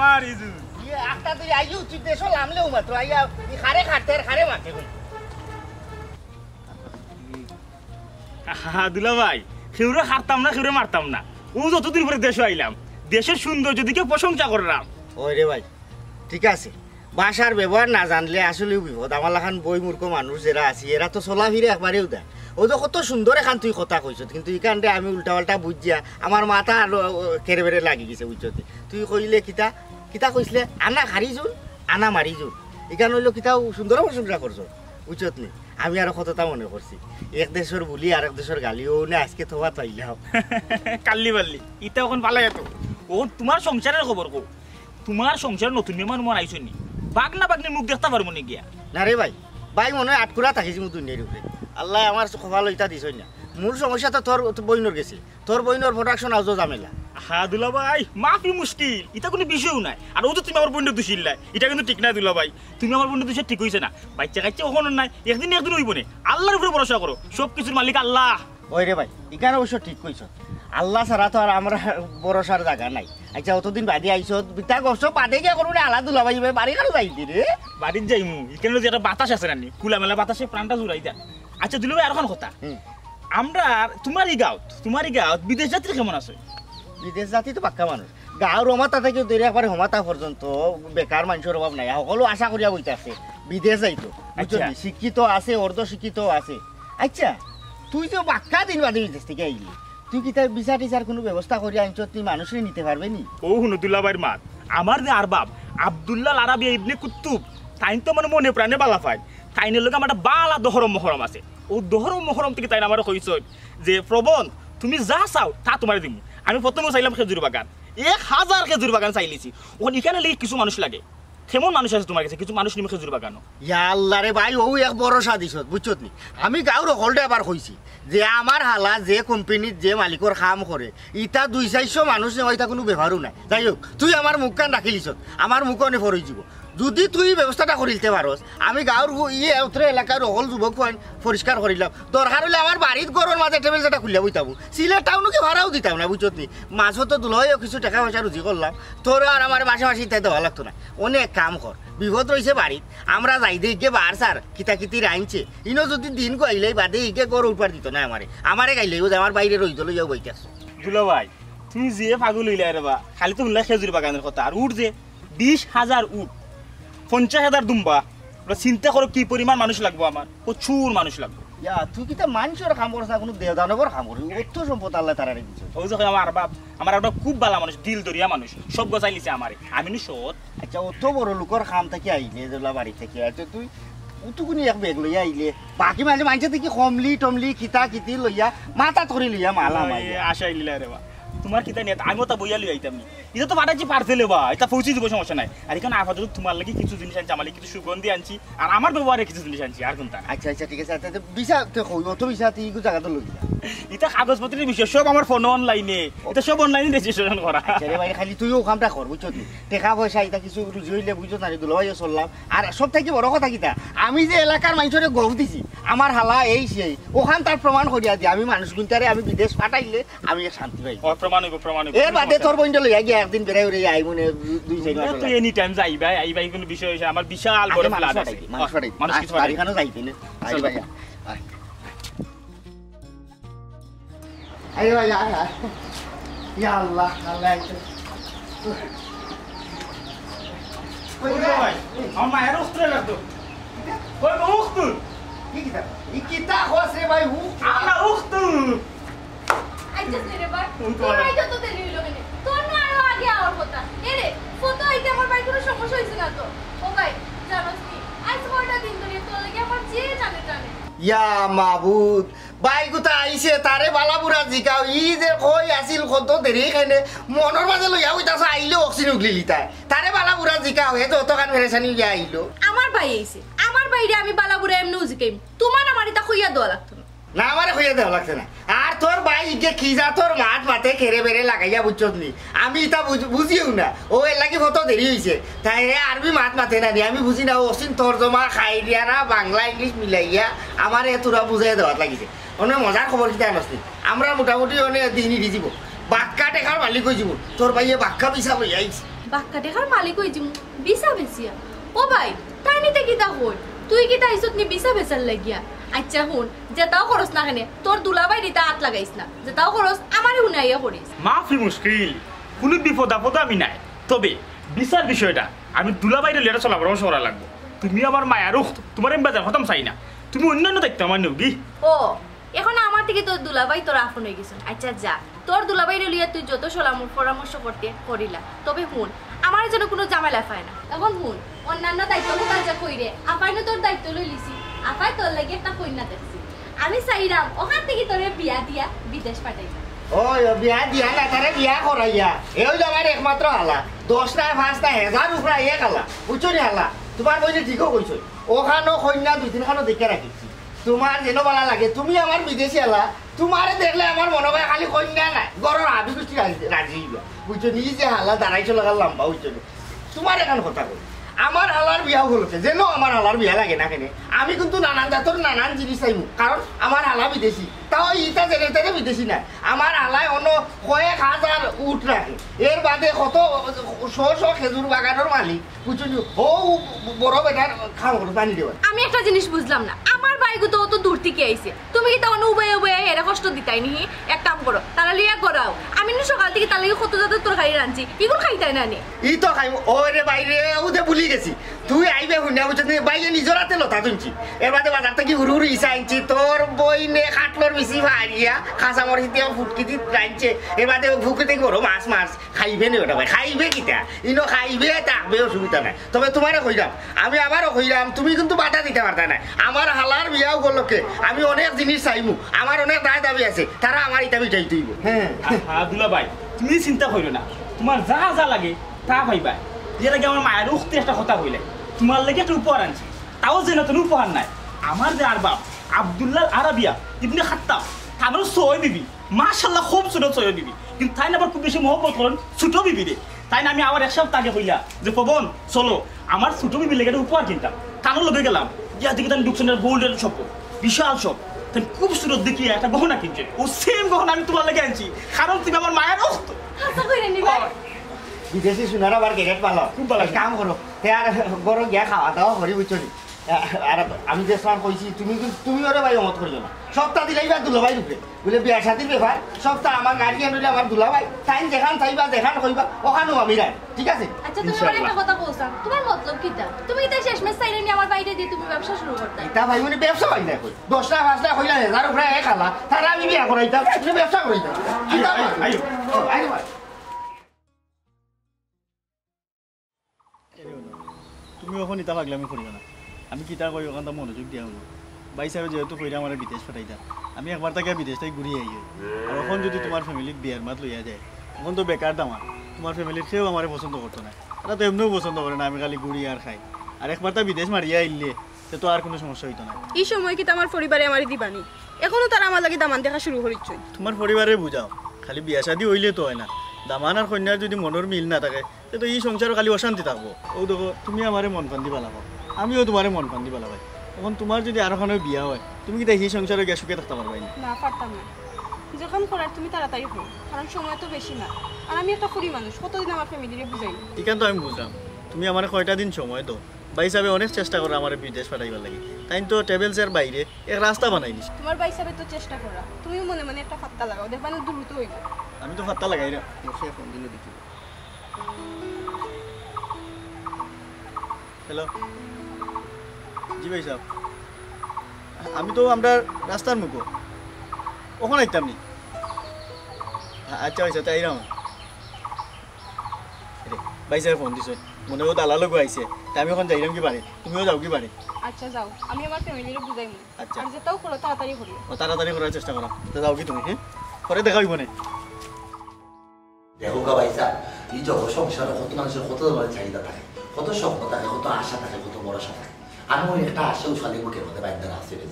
মারিজুন ইয়ে, তুই আইও তুই দেশো লামলেও মাত্র। আইয়া খারে খাটতে আর খারে মাঠে কই দুলা ভাই খেউরে হারতাম না খেউরে মারতাম না। ও যতদিন পরে দেশে আইলাম দেশের সৌন্দর্য দিকে প্রশংসা করলাম। ওই রে ভাই ঠিক আছে। ভাষার ব্যবহার না জানলে আসলেও বিপদ। আমার লাখান বই মূর্খ মানুষ যারা আছি এরা তো চলা ফিরে একবারেও দেয়। ও তো কত সুন্দর এখান তুই কথা কইছ। কিন্তু এখানটা আমি উল্টা পাল্টা বুঝিয়া আমার মাথা আর কেড়ে বেড়ে লাগি গেছে তুই কইলে কিতা? কিতা কইসলে আনা হারি যুন আনা মারি যুন এখান হইল কিতাও সুন্দর প্রশংসা করছ বুঝছত নি? আমি আর কতটা মনে করছি এক দেশের বুলি আর এক দেশের গালিও না আজকে থবা পাইলাম কাল্লি বাল্লি ইটা এখন পালাই তো ও তোমার সংসারের খবর কো তোমার সংসার নতুন মেহমান মন আইছো নি। বাগনা বাগনি মুখ দেখতে পারব নি গিয়া? না রে ভাই ভাই মনে হয় আটকুরা থাকিছি মো দুনিয়ার উপরে আল্লাহ আমার কপাল ইটা দিছ না মূল সমস্যা তো তোর বইনর গেছে তোর বইনর প্রোডাকশন আজও ঝামেলা হা দুলা ভাই মাফি মুশকিল। এটা কোনো বিষয়ও নাই। আর ও তো তুমি আমার বন্ধু দুশিল নাই এটা কিন্তু ঠিক নাই দুলা ভাই। তুমি আমার বন্ধু দুশে ঠিক হইছে না। বাচ্চা কাচ্চা ওখানে নাই একদিন একদিন হইব না। আল্লাহর উপরে ভরসা করো। সব কিছুর মালিক আল্লাহ। ওই রে ভাই এখানে অবশ্য ঠিক কইছ। আল্লাহ ছাড়া তো আর আমরা বড়সার জায়গা নাই। আচ্ছা অতদিন বাদে আইছ বিতা গছ পাতে গিয়া করব আলা দুলা ভাই বাড়ি কারও যাইতি রে? বাড়ির যাইমু। এখানে যে একটা বাতাস আছে নানি খোলা মেলা বাতাসে প্রাণটা জুড়াই দেয়। আচ্ছা দুলা ভাই আর কথা। আমরা তোমারই গাঁত তোমারই গাঁত বিদেশ যাত্রী কেমন আছে? বিদেশ জাতি তো পাক্কা মানুষ গাঁৱৰ হমাতা থেকে ধৰি একবাৰে হমাতা পৰ্যন্ত বেকাৰ মানুহৰ অভাৱ নাই। সকলো আশা কৰিয়া বইতে আছে। বিদেশ যাইতো আচ্ছা। শিক্ষিত আছে অর্ধ শিক্ষিত আছে। আচ্ছা তুই তো বাক্কা দিন বাদে বিদেশ থেকে আইলি তুই কি তার বিচার টিচার কোনো ব্যবস্থা করে আনছ তুই মানুষই নিতে পারবে নি? ও হুনু দুল্লাবাইর মাত। আমার যে আর বাপ আবদুল্লাহ আরাবিয়া ইবনে কুতুব তাই তো মানে মনে প্রাণে বালা পায়। তাইনের লোক আমার বালা দহরম মহরম আছে। ও দহরম মহরম থেকে তাই আমার কইছ যে প্রবন তুমি যা চাও তা তোমার দিম। আমি প্রথমে চাইলাম খেজুর বাগান। এক হাজার খেজুর বাগান চাইলিছি ওখানে এখানে লেগে কিছু মানুষ লাগে। কেমন মানুষ আছে তোমার কাছে? কিছু মানুষ নিমে খেজুর বাগানো। ইয়াল্লা রে ভাই, ও এক ভরসা দিছ বুঝছত নি? আমি গাঁৱৰ সকলোতে এবাৰ কৈছি যে আমাৰ হালা যে কোম্পানীত যে মালিকৰ কাম কৰে ইটা দুই চাৰিশ মানুহ নেওয়া ইটা কোনো ব্যৱহাৰো নাই। যাই হোক তুই আমাৰ মুখ কাণ ৰাখি লিছত আমাৰ মুখনে ফৰই যাব যদি তুই ব্যৱস্থাটা কৰিলতে পাৰস, আমি গাঁৱৰ গু- ই উত্তර এলেকাৰ সকলো যুৱক খুৱাই পৰিষ্কাৰ কৰিলাম দৰকাৰ হ'লে আমাৰ বাৰীত ঘৰৰ মাজে টেবুল এটা খুলিয়া বইতাবো সিলেট টাউনকে ভাড়াও দিতাম না বুঝছত নি? মাছতো দুলয় কিছু টাকা পয়সা রুজি করলাম তোর আর আমার মাসে মাসে ইত্যাদি দেওয়া লাগতো না। অনেক কাম কর বিপদ রয়েছে বাড়িত আমরা যাই দিয়ে ইকে বার সার কিতা কিতি রাইনছে ইনো যদি দিন কইলে বাদে ইকে গড় উপার দিত না আমারে আমারে গাইলে যে আমার বাইরে রইত লইয়াও বইতে আসো দুলাভাই তুমি যে পাগল হইলে রে বা, খালি তো উল্লাহ খেজুর বাগানের কথা। আর উঠ যে, বিশ হাজার উঠ পঞ্চাশ হাজার দুম্বা। ওরা চিন্তা করো কি পরিমাণ মানুষ লাগবো আমার প্রচুর মানুষ লাগবে। ইয়া তুই কিতা মানুষের কাম করছ না কোনো দেওদানবর কাম করি অর্থ সম্পদ আল্লাহ তারা দিছ? ওই যখন আমার বাপ আমার একটা খুব ভালো মানুষ দিল দরিয়া মানুষ সব গজাই লিছে আমারে আমি নি সৎ আচ্ছা অত বড় লোকর কাম থেকে আইলে যেগুলা বাড়ি থেকে আচ্ছা তুই উতুকুনি এক বেগ লইয়া আইলে বাকি মানে মানুষে দেখি কমলি টমলি লইয়া মাথা ধরি লইয়া মালা মাই আশা ইলিলা রে বা তোমার কিতা নিয়ে আমিও তা বইয়া লই আইতাম এটা তো পাঠাচ্ছি পার্সেলে বা এটা পৌঁছে দিব সমস্যা নাই। আর এখানে আপাতত তোমার লাগি কিছু জিনিস আনছি আমার কিছু সুগন্ধি আনছি আর আমার ব্যবহারে কিছু জিনিস আনছি আর কোনটা? আচ্ছা আচ্ছা ঠিক আছে। আচ্ছা বিশা তুই কই অত বিশা তুই ইগু জায়গাতে লই যা। এটা কাগজপত্রের বিষয় সব আমার ফোন অনলাইনে এটা সব অনলাইনে রেজিস্ট্রেশন করা আচ্ছা রে ভাই খালি তুইও কামটা কর বুঝছ তুই টাকা পয়সা এটা কিছু রুজি হইলে বুঝছ না দুলভাই চললাম আর সব থেকে বড় কথা কিটা আমি যে এলাকার মানুষের গভ দিছি আমার হালা এই সেই ওখান তার প্রমাণ করিয়া দি আমি মানুষ গুনতারে আমি বিদেশ পাঠাইলে আমি শান্তি পাই প্রমাণ হইব প্রমাণ হইব। এর বাদে তোর বন্ধু লইয়া গিয়া একদিন আই মনে দুই চার মাস তুই এনি টাইম যাইবা আইবা এই কোনো বিষয় হইছে আমার বিশাল বড় প্ল্যান আছে। মানুষ পাঠাই মানুষ কিছু পাঠাই এখানেও যাইতে না আই ভাই আয়। আয় ভাই আয় আয়। ইয়া আল্লাহ আল্লাহ আমার মায়ের অস্ত্র লাগতো। কই উখতু? কি কিতা ই কিতা হস ভাই হু আমরা উখতু। আইতাস রে বার কোন তো তোর আবার? আইতা দেরি হইল কেন? তোর না আরও আগে আওয়ার কথা। এরে ফটো আইতে আমার ভাই কোনো সমস্যা হইছে না তো? ও ভাই জানোস কি? আজ কয়টা দিন ধরে তোর লাগে আমার যে জানে জানে ইয়া মাবুদ বাই আইছে তারে বালাপুরা জিকাও। ই যে কই আছিল কত দেরি খাইনে মনৰ মাঝে লইয়া উইতাছ আইলো অক্সিজেন উগলি লিতাই তারে বালাপুরা জিকাও হে তো কান ফেরেছানি গিয়া আইলো। আমার ভাই আইছে। আমার ভাইরে আমি বালাগুড়া এমনি উজিকাইম তোমার আমার এটা কইয়া দেওয়া লাগতো না। না আমারে হইয়া দেওয়া লাগছে না। তোর ভাই ইকে খিজা তোর মাত মাতে খেরে বেড়ে লাগাইয়া বুঝছত নি? আমি তা বুঝ- বুঝিও না। ও এর লাগি কত দেরি হয়েছে তাই আরবি মাত মাতে না আমি বুঝি না, ও অসীম তর্জমা খাই দিয়া না, বাংলা, ইংলিশ মিলাইয়া আমার এ তোরা বুঝাই দেওয়াত লাগিছে। অনেক মজার খবর কিতা নস্তি আমরা মোটামুটি অনেক দিন দি যাব বাক্কা টেকার মালিক হয়ে যাব তোর ভাইয়ে বাক্কা পিসা লইয়া আইছে বাক্কা দেখার মালিক হই জিমু বিসা বেচিয়া ও ভাই তাই নিতে কিতা হল তুই কিতা আইছত নি বিসা বেচার লাগিয়া? আচ্ছা শুন যেটাও খরচ না কেনে তোর দুলাবাই দিতা হাত লাগাইছ না যেটাও খরচ আমারই করিস মাফি মুশকিল কোনো বিপদ আপদ আমি নাই। তবে বিচার বিষয়টা আমি দুলাবাইরে লেটা চলা পরামর্শ করা লাগবো। তুমি আমার মায়ার উখ তোমার আমি বাজার খতম চাই না। তুমি অন্যান্য দায়িত্ব আমার নেবি ও এখন আমার থেকে তোর দুলাবাই তোর আপন হয়ে গেছেন আচ্ছা যা তোর দুলাবাই লিয়া তুই যত সলাম পরামর্শ করতে করিলা তবে শুন আমার যেন কোনো ঝামেলা পায় না। এখন শুন অন্যান্য দায়িত্ব কইরে আপাই না তোর দায়িত্ব লই লিছি। আপাই তোর লাগি একটা কন্যা দেখছি। আমি চাইরাম ওখান থেকে তোরে বিয়া দিয়া বিদেশ পাঠাইলাম ওই বিয়া দিয়া না তারে বিয়া করাইয়া এই যে আমার একমাত্র হালা। দশটা পাঁচটা হেজার উপরা এক হালা বুঝছ হালা? তোমার বই ঠিকও কইছো ওখানো কন্যা দুই তিনখানো দেখে রাখিছি তোমার যেন বলা লাগে, তুমি আমার বিদেশি হালা। তোমারে দেখলে আমার মনে হয় খালি কন্যা নাই। গড়ের হাবি গোষ্ঠী রাজি হইবা। বুঝছ নি? যে হালা দাঁড়াইছো লাগা লম্বা বুঝছ? তোমার এখন কথা কই আমার আলার বিয়া হলছে যেন আমার আলার বিয়া লাগে না কেনে। আমি কিন্তু নানান জাতর নানান জিনিস চাইব কারণ আমার আলা বিদেশি। তাও ইটা জেনে তেনে বিদেশি নাই। আমার হালায় অন্য কয়েক হাজার উঠ রাখে এর বাদে কত শ শ খেজুর বাগানের মালিক। বুঝছ নি? ও বড় বেটার খাম করে পানি দেওয়া আমি একটা জিনিস বুঝলাম না। আমার বাইকু তো অত দূর থেকে আইছে তুমি কি তখন উবে উবে এরা কষ্ট দিতাই নি এক কাম করো তারা লিয়া করাও আমি না সকাল থেকে তার লাগে কত জাতের তরকারি রাঁধছি এগুলো খাইতাই না নি? ই তো খাই ও রে বাইরে উদে ভুলি গেছি। তুই আইবে শুনিয়া বুঝছ নি? বাইরে নিজের হাতে লতা তুলছি এর বাদে বাজার থেকে হুরু হুরু ইসা আনছি? তোর বই নে খাটলোর বেশি ভারিয়া খাসা মরিচ দিয়ে ফুটকি দিয়ে রাঁধছে। এর বাদে ভুকুতে করো মাছ মাছ। খাইবে নি ওটা ভাই খাইবে কিটা? ইনো খাইবে থাকবে অসুবিধা নাই। তবে তোমারে কইরাম আমি আমারও কইরাম তুমি কিন্তু বাধা দিতে পারতা না আমার হালার বিয়া উপলক্ষে আমি অনেক জিনিস চাইমু আমার অনেক দায় দাবি আছে তারা আমার ইটা মিটাই দিব হ্যাঁ। আহা দুলাবাই তুমি চিন্তা করো না। তোমার যা যা লাগে তা পাইবা যে লাগে আমার মায়ের উঠতে একটা কথা হইলে তোমার লাগে একটা উপহার আনছি। তাও যে তুমি উপহার নাই। আমার যে আর বাপ আবদুল্লাহ আরাবিয়া ইবনে খাত্তাব। তারও ছয় বিবি। মাশাল্লাহ খুব ছোট ছয় বিবি। কিন্তু তাই না আবার খুব বেশি মহব্বত করেন ছোট বিবি রে। তাই না আমি আবার এক সপ্তাহ আগে হইলা যে পবন চলো আমার ছোট বিবি লেগে উপহার কিনতাম। তারও লগে গেলাম ইয়া দিকে তার ডুকশনের গোল্ডেন শপ বিশাল শপ তাই খুব সুন্দর দেখিয়ে একটা গহনা কিনছে। ও সেম গহনা আমি তোমার লেগে আনছি। কারণ তুমি আমার মায়ের রক্ত ভাই। বিদেশি সোনার আবার গেট পালো। খুব ভালো। কাম করো বড় গিয়া খাওয়া দাওয়া করি বুঝছ? আর আমি যে সময় কইছি তুমি কিন্তু তুমি ওরে ভাই অমত করিও না। সপ্তাহ দিলেই বা ঢুকে। বলে বিয়া ব্যাপার সপ্তাহ আমার গাড়ি আনলে আমার দুলা ভাই। তাই যেখান থাইবা যেখান কইবা ওখানেও আমি রায় ঠিক আছে? আচ্ছা তুমি আমার একটা কথা বলছাম তোমার মতলব কিটা তুমি কি তাই চাইলে নি আমার বাইরে দিয়ে তুমি ব্যবসা শুরু করতে? এটা ভাই মানে ব্যবসা হয় না কই। দশটা পাঁচটা হইলা হাজার উপরে এক হালা তারা আমি বিয়া করাইতাম তুমি ব্যবসা করাইতাম? আইও। আইও ভাই। তুমি ওখানে ইতা পাগলামি করিও না। আমি কিতা করি ওখান মনোযোগ দিয়া হলো বাই সাহেব যেহেতু কইরা আমার বিদেশ পাঠাইতা আমি একবার তাকে বিদেশ থেকে ঘুরিয়ে আই আর এখন যদি তোমার ফ্যামিলির বিয়ার মাত লইয়া যায় এখন তো বেকার দামা। তোমার ফ্যামিলির সেও আমার পছন্দ করতো না তারা তো এমনিও পছন্দ করে না আমি খালি ঘুরি আর খাই। আর একবার তা বিদেশ মারিয়া আইলে সে তো আর কোনো সমস্যা হইতো না এই সময় কি আমার পরিবারে আমার দিবানি এখনও তারা আমার লাগে দামান দেখা শুরু করিচ্ছই তোমার পরিবারে বুঝাও খালি বিয়া শাদি হইলে তো হয় না। দামান আর কন্যার যদি মনের মিল না থাকে তে তো এই সংসারও খালি অশান্তি থাকব। ও দেখো তুমি আমারে মন ফান্দি পালাবো। আমিও তোমারে মন ফান্দি পালাবাই এখন তোমার যদি আর ওখানে বিয়া হয় তুমি কি সেই সংসারে গিয়ে সুখে থাকতে পারবাই না না পারতাম না। যখন করার তুমি তাড়াতাড়ি হো কারণ সময় তো বেশি না। আর আমি একটা ফুরি মানুষ কতদিন আমার ফ্যামিলিরে বুঝাই এখান তো আমি বুঝলাম তুমি আমার কয়টা দিন সময় তো। বা হিসাবে অনেক চেষ্টা করো আমার বিদেশ পাঠাইবার লাগে। তাই তো টেবিলসের বাইরে এক রাস্তা বানাই দিছি। তোমার বাই হিসাবে তো চেষ্টা করা তুমিও মনে মনে একটা ফাত্তা লাগাও দেখবা না দ্রুত হইব আমি তো ফাত্তা লাগাই না বসে ফোন দিলে দেখি। হ্যালো জি ভাই সাহেব। আমি তো আমরা রাস্তার মুখো। ওখানে আইতাম নি আচ্ছা ভাই সাহেব তাই রাম। ভাই সাহেব ফোন দিছ। মনে হয় দালাল লগো আইছে। তা আমি এখন যাইলাম কি পারে তুমিও যাও কি পারে আচ্ছা যাও। আমি আমার ফ্যামিলিরে বুঝাই আচ্ছা। আর যেটাও করো তাড়াতাড়ি করিও। ও তাড়াতাড়ি করার চেষ্টা করো। তো যাও কি তুমি হ্যাঁ? পরে দেখা হইব না। দেখো গা ভাইসা এই জগৎ সংসারে কত মানুষের কত ধরনের চাহিদা থাকে কত স্বপ্ন থাকে কত আশা থাকে কত ভরসা থাকে। আমার একটা আশা উছালি বুকের মধ্যে বাইন্দা আছে রে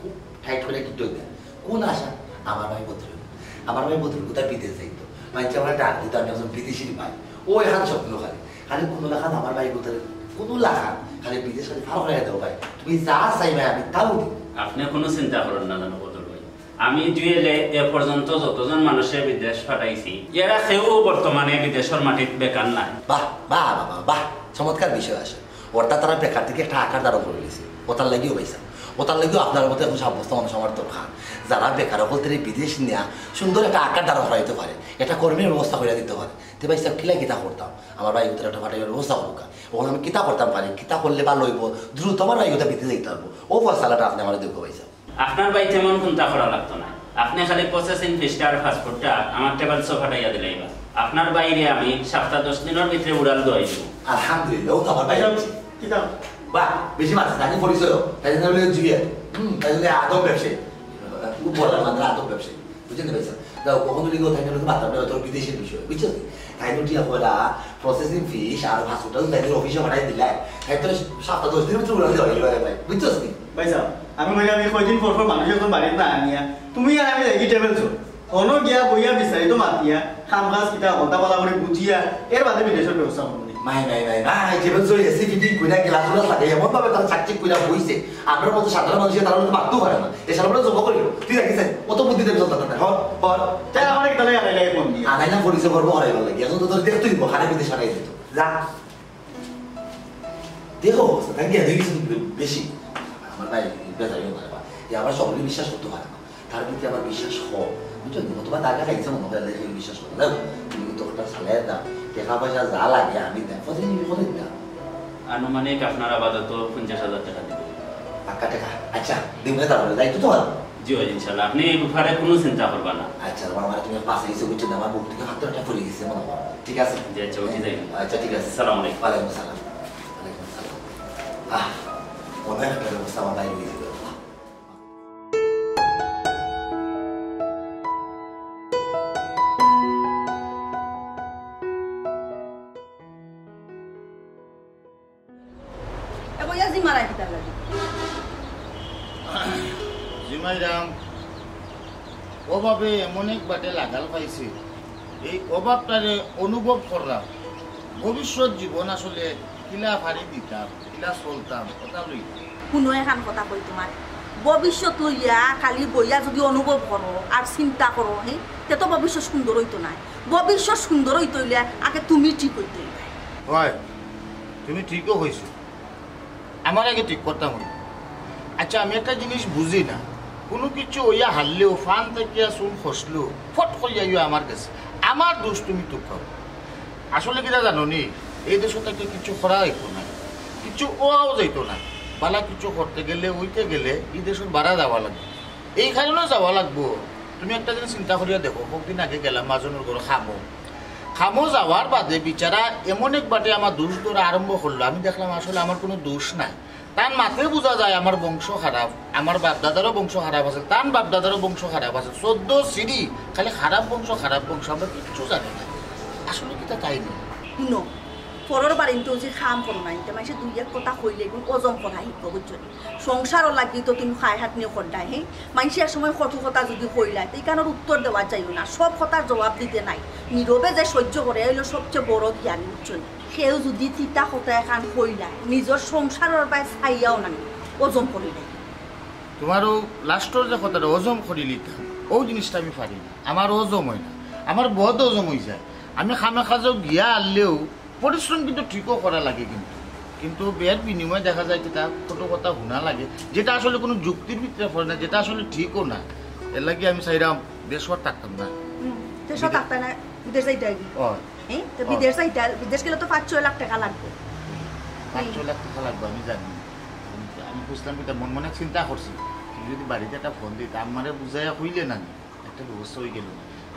খুব টাইট করে কিন্তু কোন আশা আমার ভাই বদরুল আমার ভাই বদরুল কোথায় বিদেশ যাইতো মাইছে আমার ডাক দিত আমি একজন বিদেশির ভাই ও এখান স্বপ্ন খালি খালি কোনো লেখান আমার ভাই কোথায় কোনো লেখা খালি বিদেশ খালি ভালো করে দেবো ভাই তুমি যা চাই ভাই আমি তাও দিই আপনি কোনো চিন্তা করেন না জানো বদল ভাই আমি জুয়েলে এ পর্যন্ত যতজন মানুষের বিদেশ পাঠাইছি এরা কেউ বর্তমানে বিদেশের মাটিত বেকার নাই বাহ বাহ বাবা বাহ চমৎকার বিষয় আছে অর্থাৎ তারা বেকার থেকে একটা আকার দ্বারা করে গেছে ওটার লাগিও পাইছে। ওটার লাগিও আপনার মতো এখন সাব্যস্ত মানুষ আমার দরকার। যারা বেকার হল থেকে বিদেশ নেওয়া সুন্দর একটা আকার দ্বারা হরাইতে পারে। একটা কর্মীর ব্যবস্থা করে দিতে পারে। তো ভাই সাহেব, কিলা কিতা করতাম? আমার ভাই উত্তর একটা ফাটাইবার ব্যবস্থা করুক ওখানে আমি কিতা করতাম পারি? কিতা করলে বা লইব? দ্রুত আমার ভাই বিদেশ দিতে পারব। ও ফসলাটা আপনি আমার ভাই সাহেব। আপনার বাড়ি তেমন চিন্তা করা লাগতো না। আপনি খালি প্রসেসিং ফিসটা আর পাসপোর্টটা আমার টেবিল সোফাটাইয়া দিলাইবা আপনার বাইরে আমি সপ্তাহ দশ দিনের ভিতরে উড়াল দোয়াই দিব। আলহামদুলিল্লাহ ও তো আমার ভাই কিতা বাহ বেশি মাছ তাকে পরিচয় তাই জন্য বলে জুয়ে হুম তাই জন্য আদম ব্যবসায়ী। বলার মাত্র আদম ব্যবসায়ী। বুঝতে পেরেছেন যাও কখনো লিখে তাই জন্য বাতাবটা তোর বিদেশের বিষয় বুঝছ তাই টিয়া হলা প্রসেসিং ফিস আর তাই অফিসে পাঠাই দিলাই তাই তো সপ্তাহ দশ দিনের ভিতরে উড়াল দেওয়া গেল ভাই বুঝছ নি ভাই সাহেব আমি বলি আমি কয়দিন পর পর মানুষ যখন বাড়িতে না আনিয়া তুমি আর আমি দেখি টেবিল চো অন্য গিয়া বইয়া বিচারি তো মাতিয়া খাম কাজ কিতা কথা বলা করে বুঝিয়া এর বাদে বিদেশের ব্যবস্থা করব মাই মাই মাই মাই জীবন চলে এসে ফিটিং কইরা গ্লাসগুলো লাগে এমন ভাবে তারা চাকচিক কইরা বইছে আপনার মতো সাধারণ মানুষের তারা মতো না। এসব আমরা যোগ্য করিল তুই অত বুদ্ধি দেবে চলতে না হর হর তাই আমার আলাই লাগে ফোন দিয়া। আনাই না পরিচয় করব হরাই লাগে এখন তো তোর দেখতেই খানে বিদেশ হারাই দিত যা। দেখো অবস্থা তাই গিয়ে দেখি বেশি আমার ভাই বেজারি যে সকলে বিশ্বাস করতে পারে না তার প্রতি আমার বিশ্বাস হোক বুঝছ তোমার টাকা খাইছে মনে হয় দেখে বিশ্বাস করো দেখো তুমি ওটা সালে দাও টাকা পয়সা যা লাগে আমি দেয় কত নিবি কত দিবি আনুমানিক আপনার আপাতত পঞ্চাশ হাজার টাকা দিব পাক্কা টাকা আচ্ছা দিবনে তারপরে দায়িত্ব তোমার জি ভাই ইনশাল্লাহ আপনি এই ব্যাপারে কোনো চিন্তা করবা না আচ্ছা আমার তুমি পাশে এসে বুঝছ আমার বুক থেকে হাতটা পড়ে গেছে মনে হয় ঠিক আছে জি, আচ্ছা, উঠে যাই। আচ্ছা ঠিক আছে আসসালামু আলাইকুম। ওয়ালাইকুম আসসালাম ওয়ালাইকুম আসসালাম আহ মনে একটা ব্যবস্থা আমার বাইরে অভাবে এমন এক বাটে লাগাল পাইছে। এই অভাবটারে অনুভব করলাম। ভবিষ্যৎ জীবন আসলে কিলা ফাড়ি দিতাম কিলা চলতাম কথা লই কোনো এখান কথা কই তোমার ভবিষ্যৎ লইয়া খালি বইয়া যদি অনুভব করো আর চিন্তা করো হ্যাঁ তে তো ভবিষ্যৎ সুন্দর হইতো নাই। ভবিষ্যৎ সুন্দর হইতে আগে তুমি ঠিক হইতে হয় তুমি ঠিকও হয়েছো আমার আগে ঠিক করতাম আচ্ছা আমি একটা জিনিস বুঝি না। কোনো কিছু ওইয়া হারলেও, ফান থেকে চুল খসলেও ফট করিয়া ইয়া আমার কাছে আমার দোষ তুমি তো খাও আসলে কিনা জানো নি এই দেশত থেকে কিছু করা হইতো না কিছু ওয়াও যাইতো না বালা কিছু করতে গেলে ওইতে গেলে এই দেশত বাড়া যাওয়া লাগবে এই কারণে যাওয়া লাগবো। তুমি একটা জিনিস চিন্তা করিয়া দেখো কতদিন আগে গেলাম মাজনের ঘর খামো। খামো যাওয়ার বাদে বিচারা এমন এক বাটে আমার দোষ ধরা আরম্ভ করল। আমি দেখলাম আসলে আমার কোনো দোষ নাই। তার মাতে বোঝা যায় আমার বংশ খারাপ, আমার বাপদাদারও বংশ খারাপ আছে, তার বাপদাদারও বংশ খারাপ আছে। চোদ্দ সিঁড়ি, খালি খারাপ বংশ খারাপ বংশ, আমরা কিচ্ছু জানি না। আসলে কি তা তাই না? পরের বাড়িতে যে খাম করো না ইতে মাসে দুই এক কথা কইলে এখন ওজন করা শিখব বুঝছ সংসারও লাগি তো তুমি খাই হাত নিয়ে খড্ডাই হে। মানুষের সময় কঠু কথা যদি কইলা, তো এইখানের উত্তর দেওয়া যাইও না সব কথার জবাব দিতে নাই। নীরবে যে সহ্য করে এলো সবচেয়ে বড় জ্ঞান বুঝছ সেও যদি তিতা কথা এখান কইলা নিজের সংসারের বাই চাইয়াও না ওজন করিলে তোমারও লাস্টর যে কথাটা হজম করি লিতাম ও জিনিসটা আমি পারি না আমার হজম হয় না আমার বহুত হজম হয়ে যায়। আমি খামে খাজেও গিয়া আনলেও পরিশ্রম কিন্তু ঠিকও করা লাগে কিন্তু। কিন্তু বের বিনিময়ে দেখা যায় যেটা কত কথা শোনা লাগে যেটা আসলে কোনো যুক্তির ভিতরে পড়ে না যেটা আসলে ঠিকও না। এর লাগে আমি চাইরাম দেশত থাকতাম না। দেশ থাকতে না। বিদেশ যাইতে হইবি। হ্যাঁ? তো বিদেশ যাইতে বিদেশ গেলে তো পাঁচ ছয় লাখ টাকা লাগবে। পাঁচ ছ লাখ টাকা লাগবে আমি জানি। আমি বুঝলাম এটা মন মনে চিন্তা করছি। তুমি যদি বাড়িতে একটা ফোন দিত আমারে বুঝাইয়া হইলে না নি, একটা ব্যবস্থা হয়ে গেল।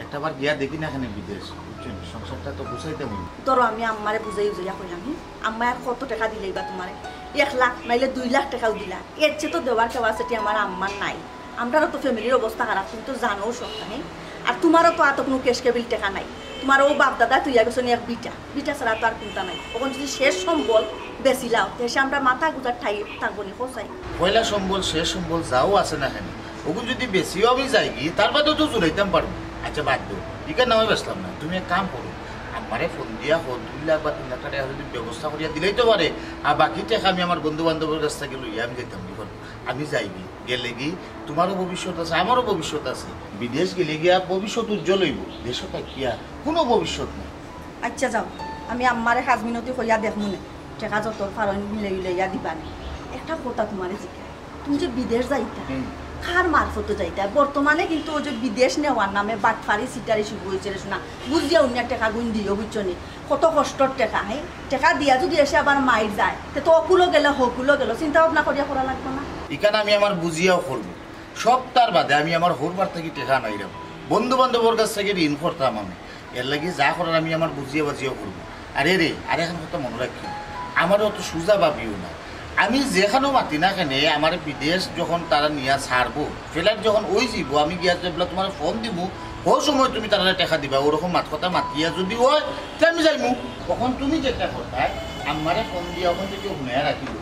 একটা বার গিয়া দেখি না এখানে বিদেশ বুঝছেন? সংসারটা তো বুঝাইতে হইল ধরো আমি আম্মারে বুঝাই বুঝাইয়া কইলাম হি আম্মা কত টাকা দিলেই বা তোমারে? এক লাখ নাইলে দুই লাখ টাকাও দিলা। এর চেয়ে তো দেওয়ার ক্যাপাসিটি আমার আম্মার নাই। আমরারও তো ফ্যামিলির অবস্থা খারাপ তুমি তো জানো সব হ্যাঁ? আর তোমারও তো এত কোনো কেশ কেবিল টাকা নাই। তোমার ও বাপ দাদা, তুই গেছো এক বিটা। বিটা ছাড়া তো আর চিন্তা নাই। তখন যদি শেষ সম্বল বেশিলাও দেশে আমরা মাথা গুজার ঠাই থাকব নি হোসাই। পয়লা সম্বল, শেষ সম্বল যাও আছে না এখানে ওগুলো যদি বেশিও আমি যাই কি তার বাদেও তো জুড়াইতাম পারব। আচ্ছা বাদ দেবো এখানে আমি বেসলাম না। তুমি এক কাম করো, আমারে ফোন দিয়া হোক, দুই লাখ বা তিন লাখ টাকা যদি ব্যবস্থা করিয়া দিলেই তো পারে। আর বাকি টাকা আমি আমার বন্ধু বান্ধবের কাছ থেকে লইয়া আমি যেতাম আমি যাইবি গেলে কি তোমারও ভবিষ্যৎ আছে আমারও ভবিষ্যৎ আছে। বিদেশ গেলে গিয়া ভবিষ্যৎ উজ্জ্বল হইব। দেশও থাকিয়া কোনো ভবিষ্যৎ নেই। আচ্ছা যাও আমি আম্মারে সাজ মিনতি করিয়া দেখমু না। টেকা যত কারণ মিলে মিলাইয়া দিবা না। একটা কথা তোমারে জিজ্ঞাসা তুমি যে বিদেশ যাইতা। কার মারফত যাইতা? বর্তমানে কিন্তু ওই যে বিদেশ নেওয়ার নামে বাটফারি সিটারি শুরু হয়েছে শোনা। বুঝিয়া অন্য টেকা গুণ দিও বুঝছ নি? কত কষ্টর টেকা হ্যাঁ টেকা দিয়া যদি এসে আবার মাইর যায় তে তো অকুলো গেলে হকুলো গেল। চিন্তা ভাবনা করিয়া করা লাগবে না। এখানে আমি আমার বুঝিয়াও করব। সব তার বাদে আমি আমার হোরবার থেকে টেকা নাই রাম বন্ধু বান্ধবের কাছ থেকে ঋণ করতাম আমি। এর লাগে যা করার আমি আমার বুঝিয়ে বাজিয়াও করব। আরে রে, আর এখন কথা মনে রাখি আমারও অত সুজা ভাবিও না। আমি যেখানেও মাতি না কেনে, আমার বিদেশ যখন তারা নিয়ে ছাড়বো, ফ্লাইট যখন ওই যাব আমি গিয়া যেগুলো তোমার ফোন দিব ও সময় তুমি তারা টেকা দিবা, ওরকম মাত কথা মাতিয়া যদি হয়, তে আমি যাইমু। তখন তুমি যেটা করতাই আমারে ফোন দিয়া ওখান থেকে শুনে রাখিব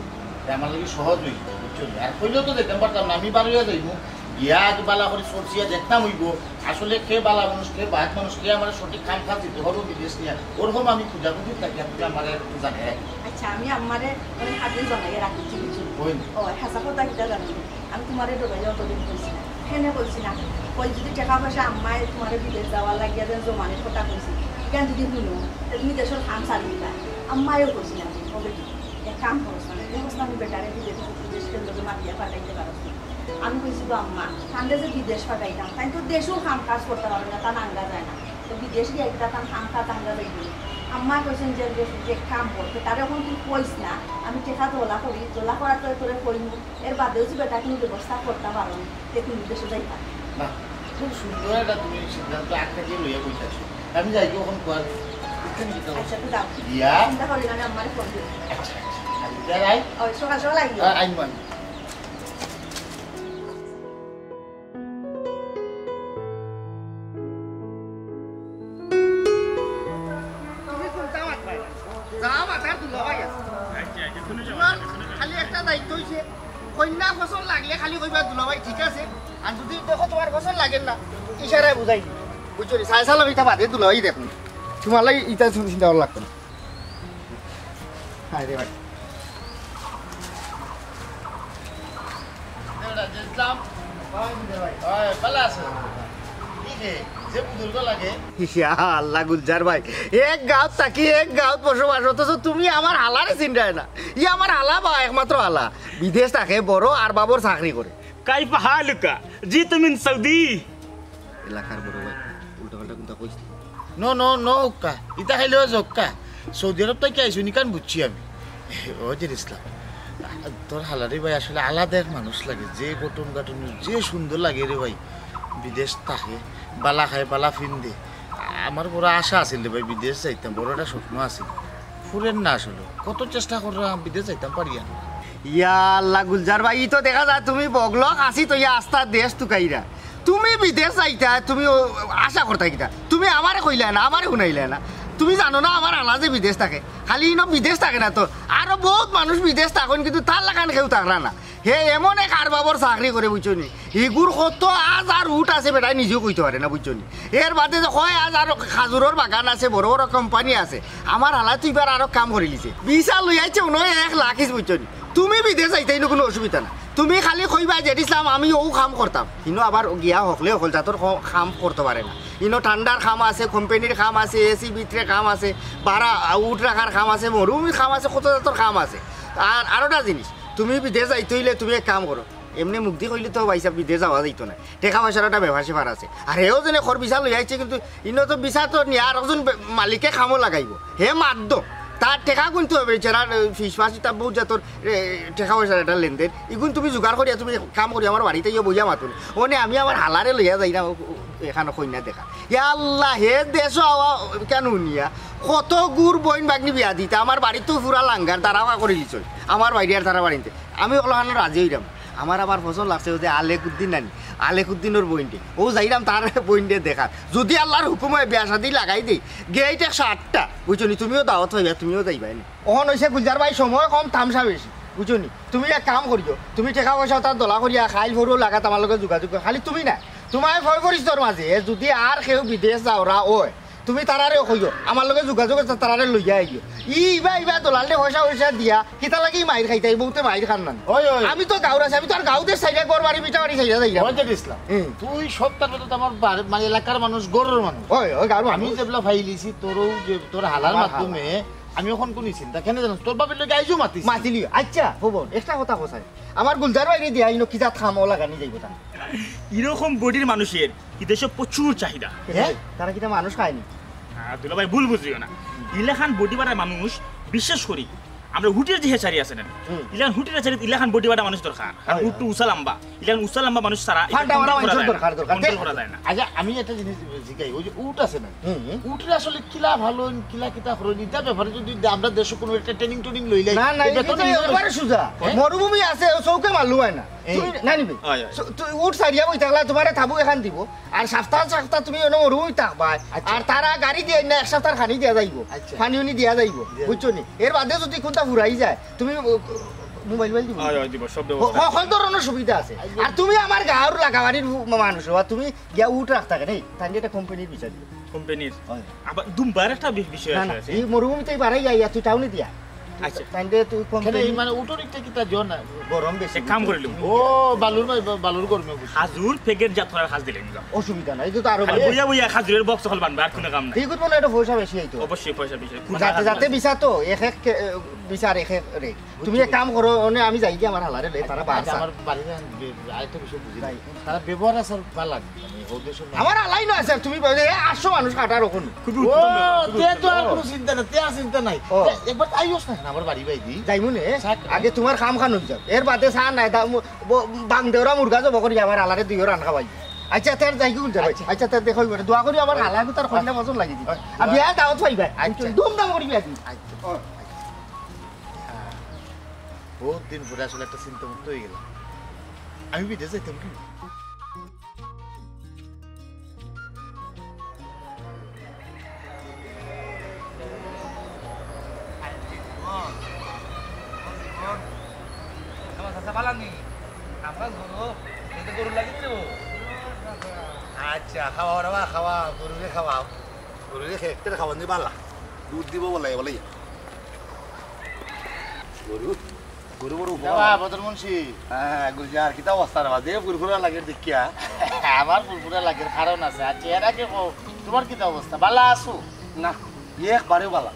আমার লাগে সহজ হয়ে বুঝছ আর তো পারতাম না আমি বাড়িয়া যাইব। আজ বালা করে সরছিয়া দেখতাম হইব। আসলে কে বালা মানুষ কে বাদ মানুষ কে আমার সঠিক কাম কাজ দিতে হবে বিদেশ নিয়ে ওরকম আমি খুঁজা থাকি আপনি আমার জানে আচ্ছা আমি আমারে মানে হাতে জানাই রাখিছি বুঝছ ওই ও হাসা কথা কিটা জানি আমি তোমারে ডোবাই অতদিন কইছি না। সেনে কইছি না। কই যদি টাকা পয়সা আম্মাই তোমারে বিদেশ যাওয়ার লাগিয়া যেন জমানির কথা কইছি কেন যদি শুনো তুমি দেশের কাম দিবা আম্মাইও কইছি না এক কাম করছ না ব্যবস্থা আমি বেটারে বিদেশ বিদেশকে লোকে মাতিয়া পাঠাইতে পারছ না। আমি কইছি তো আম্মা কান্দে যে বিদেশ পাঠাইতাম তাই তো দেশেও কাম কাজ করতে পারবে না তা নাঙ্গা যায় না। তো বিদেশ গিয়ে একটা তার কাম কাজ আঙ্গা আম্মা কইছেন যে যে- কাম করতে তার এখন তুই কইস না আমি টেকা তোলা করি তোলা করার তো তোরে করিম এর বাদেও যে বেটা কোনো ব্যবস্থা করতে পারো তে তুমি দেশে যাই পারি না খুব সুন্দর একটা তুমি সিদ্ধান্ত আগ থেকে লইয়া বইতেছো আমি যাই কি ওখান কর? আচ্ছা তুই যাও। দিয়া চিন্তা করি না আমার ফোন দিই আচ্ছা আচ্ছা আমি যাই ওই সকাল সকাল আইও আইন মান খালি একটা দায়িত্ব হয়েছে কন্যা ফসল লাগলে খালি কইবা দুলাভাই ঠিক আছে আর যদি দেখো তোমার ফসল লাগে না ইশারায় বুঝাই বুঝছ চাই চালাম ইটা বাদে দুলাভাই দেখুন তোমার লাগে ইটা চিন্তা লাগতো না হায় রে ভাই ইয়া আল্লাহ গুলজার ভাই এক গাঁত থাকি এক গাঁত বসবাস অথচ তুমি আমার হালারে চিন্তায় না। ই আমার হালা বা একমাত্র হালা। বিদেশ থাকে বড় আর বাবর চাকরি করে। কাইফা হালুকা জি তুমি সৌদি। এলাকার বড় ভাই উল্টা পাল্টা কোনটা কইছি নো। নো নো উক্কা। ইটা খাইলেও জক্কা সৌদি আরব থেকে আইসু নিকান বুঝছি আমি। ও ইসলাম। তোর হালারে ভাই আসলে আলাদা এক মানুষ লাগে। যে গটন গাটন যে সুন্দর লাগে রে ভাই, বিদেশ থাকে, বালা খায়, বালা ফিন্দে। আমার বড় আশা আছিল ভাই, বিদেশ যাইতাম বড় একটা স্বপ্ন আছিল। ফুরেন না আসলে, কত চেষ্টা করলাম বিদেশ যাইতাম পারি না। ইয়া আল্লাহ গুলজার ভাই তো দেখা যায় তুমি বগলক আসি তো ইয়া আস্তা দেশ তুকাইরা তুমি বিদেশ যাইতা, তুমি আশা করতা কিতা। তুমি আমারে কইলা না, আমারে শুনাইলা না। তুমি জানো না আমার আনা যে বিদেশ থাকে। খালি ইনো বিদেশ থাকে না তো। আরও বহুত মানুষ বিদেশ থাকেন, কিন্তু তার লাগান কেউ থাকরা না হে, এমন এক আর বাবর চাকরি করে বুঝছ নি ইগুর কত আজ আর উঠ আছে বেটাই, নিজেও কইতে পারে না বুঝছ নি এর বাদে যে কয়, আজ আর খাজুরর বাগান আছে, বড় বড় কোম্পানি আছে। আমার হালা তুই এবার আরও কাম করে লিছে বিশাল লই আইছে এক লাখিস বুঝছ নি তুমি বিদেশ যাইতে ইনো কোনো অসুবিধা না। তুমি খালি কইবা যে ইসলাম আমি ও কাম করতাম ইনো আবার গিয়া হকলে হকল জাতর কাম করতে পারে না। ইনো ঠান্ডার খাম আছে কোম্পানির খাম আছে এসি ভিতরে কাম আছে ভাড়া উঠ রাখার খাম আছে মরুভূমির খাম আছে, কত জাতর কাম আছে। আর আরোটা জিনিস তুমি বিদেশ যাইতে হইলে তুমি এক কাম করো এমনি মুক্তি কইলে তো বাইসা বিদেশ যাওয়া যাইতো না। টেকা পয়সার একটা ব্যবহার সেবার আছে। আর হেও যেনে খর বিচার লই আইছে কিন্তু ইনো তো বিচার তো নিয়ে আর একজন মালিকে খামো লাগাইব। হে মাদ্য তার টেকা গুনতে হবে, যারা ফিস মাস তার বহুত জাতর টেকা পয়সার একটা লেনদেন। ইগুন তুমি জোগাড় করিয়া তুমি কাম করি আমার বাড়িতে ইয়ে বইয়া মাতুন ওনে আমি আমার হালারে লইয়া যাই না এখানে কন্যা দেখা। ইয়া আল্লাহ, হে দেশ কেন নিয়া কত গুড় বইন বাগনি বিয়া দিতে? আমার বাড়িতেও পুরা লাঙ্গার তারাও করে দিছ। আমার বাইরে আর তারা বাড়িতে আমি ওখানে রাজি হইলাম আমার আবার পছন্দ লাগছে যে আলেকুদ্দিন নানি আলেকুদ্দিনের বইনটে। ও যাইলাম তার বইনটে দেখা যদি আল্লাহর হুকুম বিয়া শাদি লাগাই দিই গেইটে সাতটা। বুঝছ নি তুমিও দাওয়াত হইবা, তুমিও যাইবা এনে ওখান হয়েছে গুলজার ভাই, সময় কম, তামসা বেশি। বুঝছ নি তুমি এক কাম করিও, তুমি টেকা পয়সা তার দলা করিয়া খাইল ভরো লাগা তোমার লগে যোগাযোগ খালি তুমি না, তোমায় ভয় করিস তোর মাঝে যদি আর কেউ বিদেশ যাওরা ওই তুমি তারারে কইও আমার লগে যোগাযোগ আছে তারারে লইয়া আইও ই ইবা ইবা দলালে পয়সা পয়সা দিয়া কিতা লাগি মাইর খাইতে বহুতে মাইর খান না ওই ওই আমি তো গাঁর আছি আমি তো আর গাঁওতে সাইডে গড় বাড়ি পিঠা বাড়ি সাইডে যাই ওই যে ইসলাম তুই তার মধ্যে আমার বাড়ি- মানে এলাকার মানুষ গরের মানুষ ওই ওই গাঁর আমি যেগুলা ফাইলিছি তোরও যে তোর হালার মাধ্যমে আমি এখন কোন চিন্তা কেন জানো? তোর বাবার লোক আইজো মাতিস মাতিলি আচ্ছা হব একটা কথা কোথায় আমার গুলজার বাইরে দিয়া ইনো কিতা খাম ওলা গানি যাইব তা এরকম বডির মানুষের বিদেশে প্রচুর চাহিদা। হ্যাঁ তারা কিতা মানুষ খায়নি দুলাভাই ভুল বুঝিও না। ইলেখান বডি বাড়ার মানুষ বিশেষ করি আমরা হুটির যে হেচারি আছে না। ইলান হুটির হেচারি ইলেখান বডি বাড়া মানুষ দরকার। আর হয়, হুটু উসা লম্বা ইলান উসা লম্বা মানুষ মানুষের দরকার, দরকার। কন্ট্রোল করা যায় না। আচ্ছা আমি একটা জিনিস শিখাই ওই যে উট আছে না। উটের আসলে কিলা ভালো কিলা কিতা হলো নিতা ব্যাপারে যদি আমরা দেশে কোনো একটা ট্রেনিং ট্রেনিং লইলাই না না এই এটা এবারে সুজা। হ্যাঁ? মরুভূমি আছে ও চৌকে মারলু হয় না। না নিবি? তুই উঠ সারিয়া বই থাকলা তোমার থাবু এখান দিব। আর সপ্তাহ সপ্তাহ তুমি অন্য মরুভূমি থাকবা। আচ্ছা। আর তারা গাড়ি দিয়ে না এক সপ্তাহ খানি দিয়া যাইব। আচ্ছা। পানি উনি দিয়া যাইব। বুঝছ নি? এর বাদে যদি কোনটা ঘুরাই যায় তুমি মোবাইল মোবাইল দিব? সকল সুবিধা আছে। আর তুমি আমার গাঁৱৰ মানুহ তুমি গিয়া উঠ তাই এটা কোম্পানির বিচাৰি দিও আবার দুমবার একটা বিষয় না আছে না আছে। এই মরুভূমিতে বাড়াই যাইয়া তুই টাউনে দিয়া। আচ্ছা তুই কেন মানে জন গরম বেশি কাম ও বালুর বালুর গরমে হাজ দিলেন অসুবিধা নাই এটা তো আরও খালি ভালো। বইয়া বইয়া হাজুরের বক্স হল বানবে আর কোনো কাম নাই। ঠিক আছে মানে এটা পয়সা বেশি আইতো অবশ্যই পয়সা বিষয় যাতে যাতে বিচার তো এক এক কে- বিচার এক এক রে তুমি এক কাম করো মানে আমি যাই গিয়ে আমার হালারে তারা আচ্ছা, আমার বুঝি। নাই তারা ব্যবহার আছে ভালো লাগে। আমার হালাই না আছে তুমি আটশো মানুষ খুবই আর কোনো চিন্তা নাই তে চিন্তা নাই। একবার না আমার বাড়ি বাই যাইমু নে। আগে তোমার খাম খান যাও এর বাদে চা নাই বাং দেওরা মুরগা জব করি আমার হালারে দুই রান খাওয়াই আচ্ছা তার যাই কি যাবে আচ্ছা। তার দেখো দোয়া করি আমার হালা তার কন্যা পছন্দ লাগি দি আর বিয়া দাওয়াত পাইবা আচ্ছা। দুম দাম করি বিয়া দি বহুত দিন পরে আসলে একটা চিন্তা মুক্ত হয়ে গেলাম। আমি বিদেশ যাইতাম কি? খাওয়ান দি পারলা? দুধ দিব বলে বলে গরু গরু গরু বদর মুন্সি। হ্যাঁ গুলজার কিতা অবস্থা রে বাদে ফুরফুরা লাগে দেখিয়া। আমার ফুরফুরা লাগে কারণ আছে। আর চেহারা কে কো তোমার কিতা অবস্থা? বালা আছো না একবারে বালা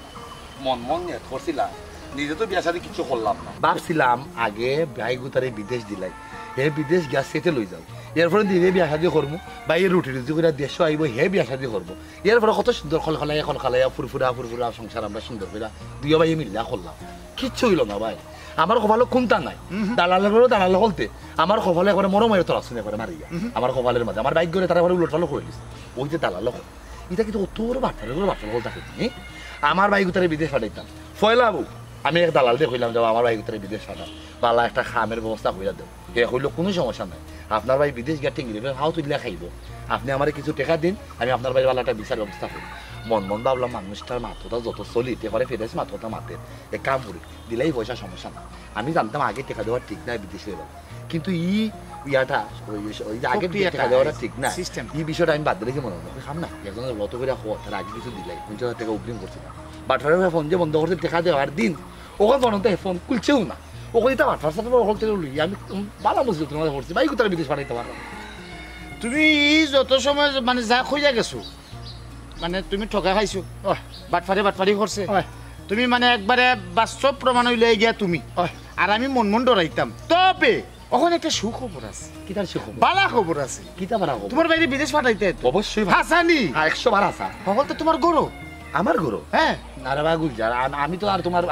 মন মন নিয়ে করছিলাম। নিজে তো বিয়া কিছু করলাম না। ভাবছিলাম আগে ভাই গুতারে বিদেশ দিলাই। হে বিদেশ গ্যাস সেটে লই যাও। এরপরে দিনে বিয়া শাদি করব বা এই রুটি রুটি করে দেশ আইব হে বিয়া শাদি করব এরপরে কত সুন্দর খলখলাই খলখলাই ফুরফুরা ফুরফুরা সংসার আমরা সুন্দর করে দুই ভাই মিল্লা করলাম কিচ্ছু হইল না ভাই। আমার কপালে কোনটা নাই। দালালের ঘরে দালালে হলতে। আমার কপালে একবারে মরম হয়ে তোরা শুনে করে মারিয়া আমার কপালের মাঝে আমার বাইক করে তারা উলট পালট করে দিস ওই যে দালাল হল। এটা কিন্তু তোর বাচ্চার করে বাচ্চার হল থাকে আমার বাইক উতারে বিদেশ পাঠাইতাম ফয়লা বউ আমি এক দালাল দিয়ে কইলাম যে আমার বাইক উতারে বিদেশ পাঠাম বালা একটা খামের ব্যবস্থা কইরা দেব এ কইলো কোনো সমস্যা নাই। আপনার ভাই বিদেশ গিয়ে টিঙ্গি হাও তুলিয়া খাইব। আপনি আমার কিছু টাকা দিন আমি আপনার ভাই বালা একটা বিচার ব্যবস্থা করি। মন মন ভাবলাম মানুষটার মাথাটা যত চলিতে করে ফেরেস মাথাটা মাতের। এক কাম করি দিলেই পয়সা সমস্যা না আমি জানতাম আগে টাকা দেওয়ার ঠিক নাই বিদেশে কিন্তু ই ইয়াটা ওই ওই যে আগে টাকা দেওয়াটা ঠিক না। এই বিষয়টা আমি বাদ দিলে মনে হলো খাম না। একজনের লত করে হওয়া তার আগে কিছু দিলাই পঞ্চাশ হাজার টাকা অগ্রিম করছে। না বাটফারের ফোন যে বন্ধ করছে টাকা দেওয়ার দিন ওখানে পর্যন্ত ফোন খুলছেও না। ওখানে তা বাটফার সাথে ওখান থেকে লই আমি ভালো বুঝছি তোমাদের করছি বাইক তারা বিদেশ পাঠাইতে পারলাম তুমি যত সময় মানে যা খুঁজা গেছো মানে তুমি ঠকা খাইছো বাটফারি বাটফারি করছে তুমি মানে একবারে বাস্তব প্রমাণ হইলে গিয়া তুমি। আর আমি মন মন ডরাইতাম। তবে ওখানে একটা সুখবর আছে। কি তার সে বালা খবর আছে। কিতা বাড়া খবর? তোমার বাইরে বিদেশ পাঠাইতে অবশ্যই হাসানি? হ্যাঁ একশো বার আসা সকল তো তোমার গরু আমার গরু হ্যাঁ। না রে বা গুলজার আম- তো আর তোমার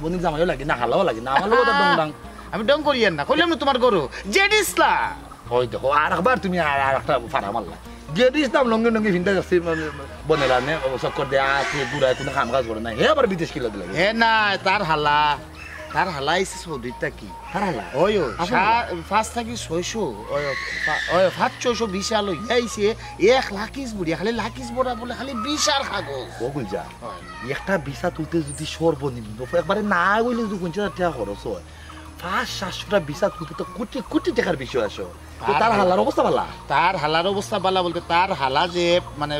বনি জামাইও লাগে না, হালাও লাগে না, আমার লোক ডং ডাং আমি ডং করিয়েন না, কইলাম না তোমার গরু। জেডিসলা। ওই দেখো, আর একবার তুমি আর আর একটা ফাড়া মারলা। যদি দাম লঙ্গে লঙ্গে ভিন্দা যাচ্ছে বনেরা নে চক্কর দেয়া, আছে পুরা কোনো কাম কাজ করে না হে আবার বিদেশ কিলো দিলে হে না তার হালা। তার হালা সৌদিরটা কি? ওই? ফার্স্ট থাকি ছয়শো ফার্স্ট ছয়শো বিশাল ওই আইছে এক লাখিস বুড়িয়া খালি লাখিস বড়া বলে খালি বিশাল কাগজ বগুল যা একটা বিশা তুলতে যদি সর্বনিম্ন একবারে না গইলে যদি পঞ্চাশ টাকা খরচ হয়। পাঁচ সাতশোটা বিচার তুলতে তো কোটি কোটি টাকার বিষয় আসো তো তার তার হালার অবস্থা ভালা তার হালার অবস্থা বালা বলতে তার হালা যে মানে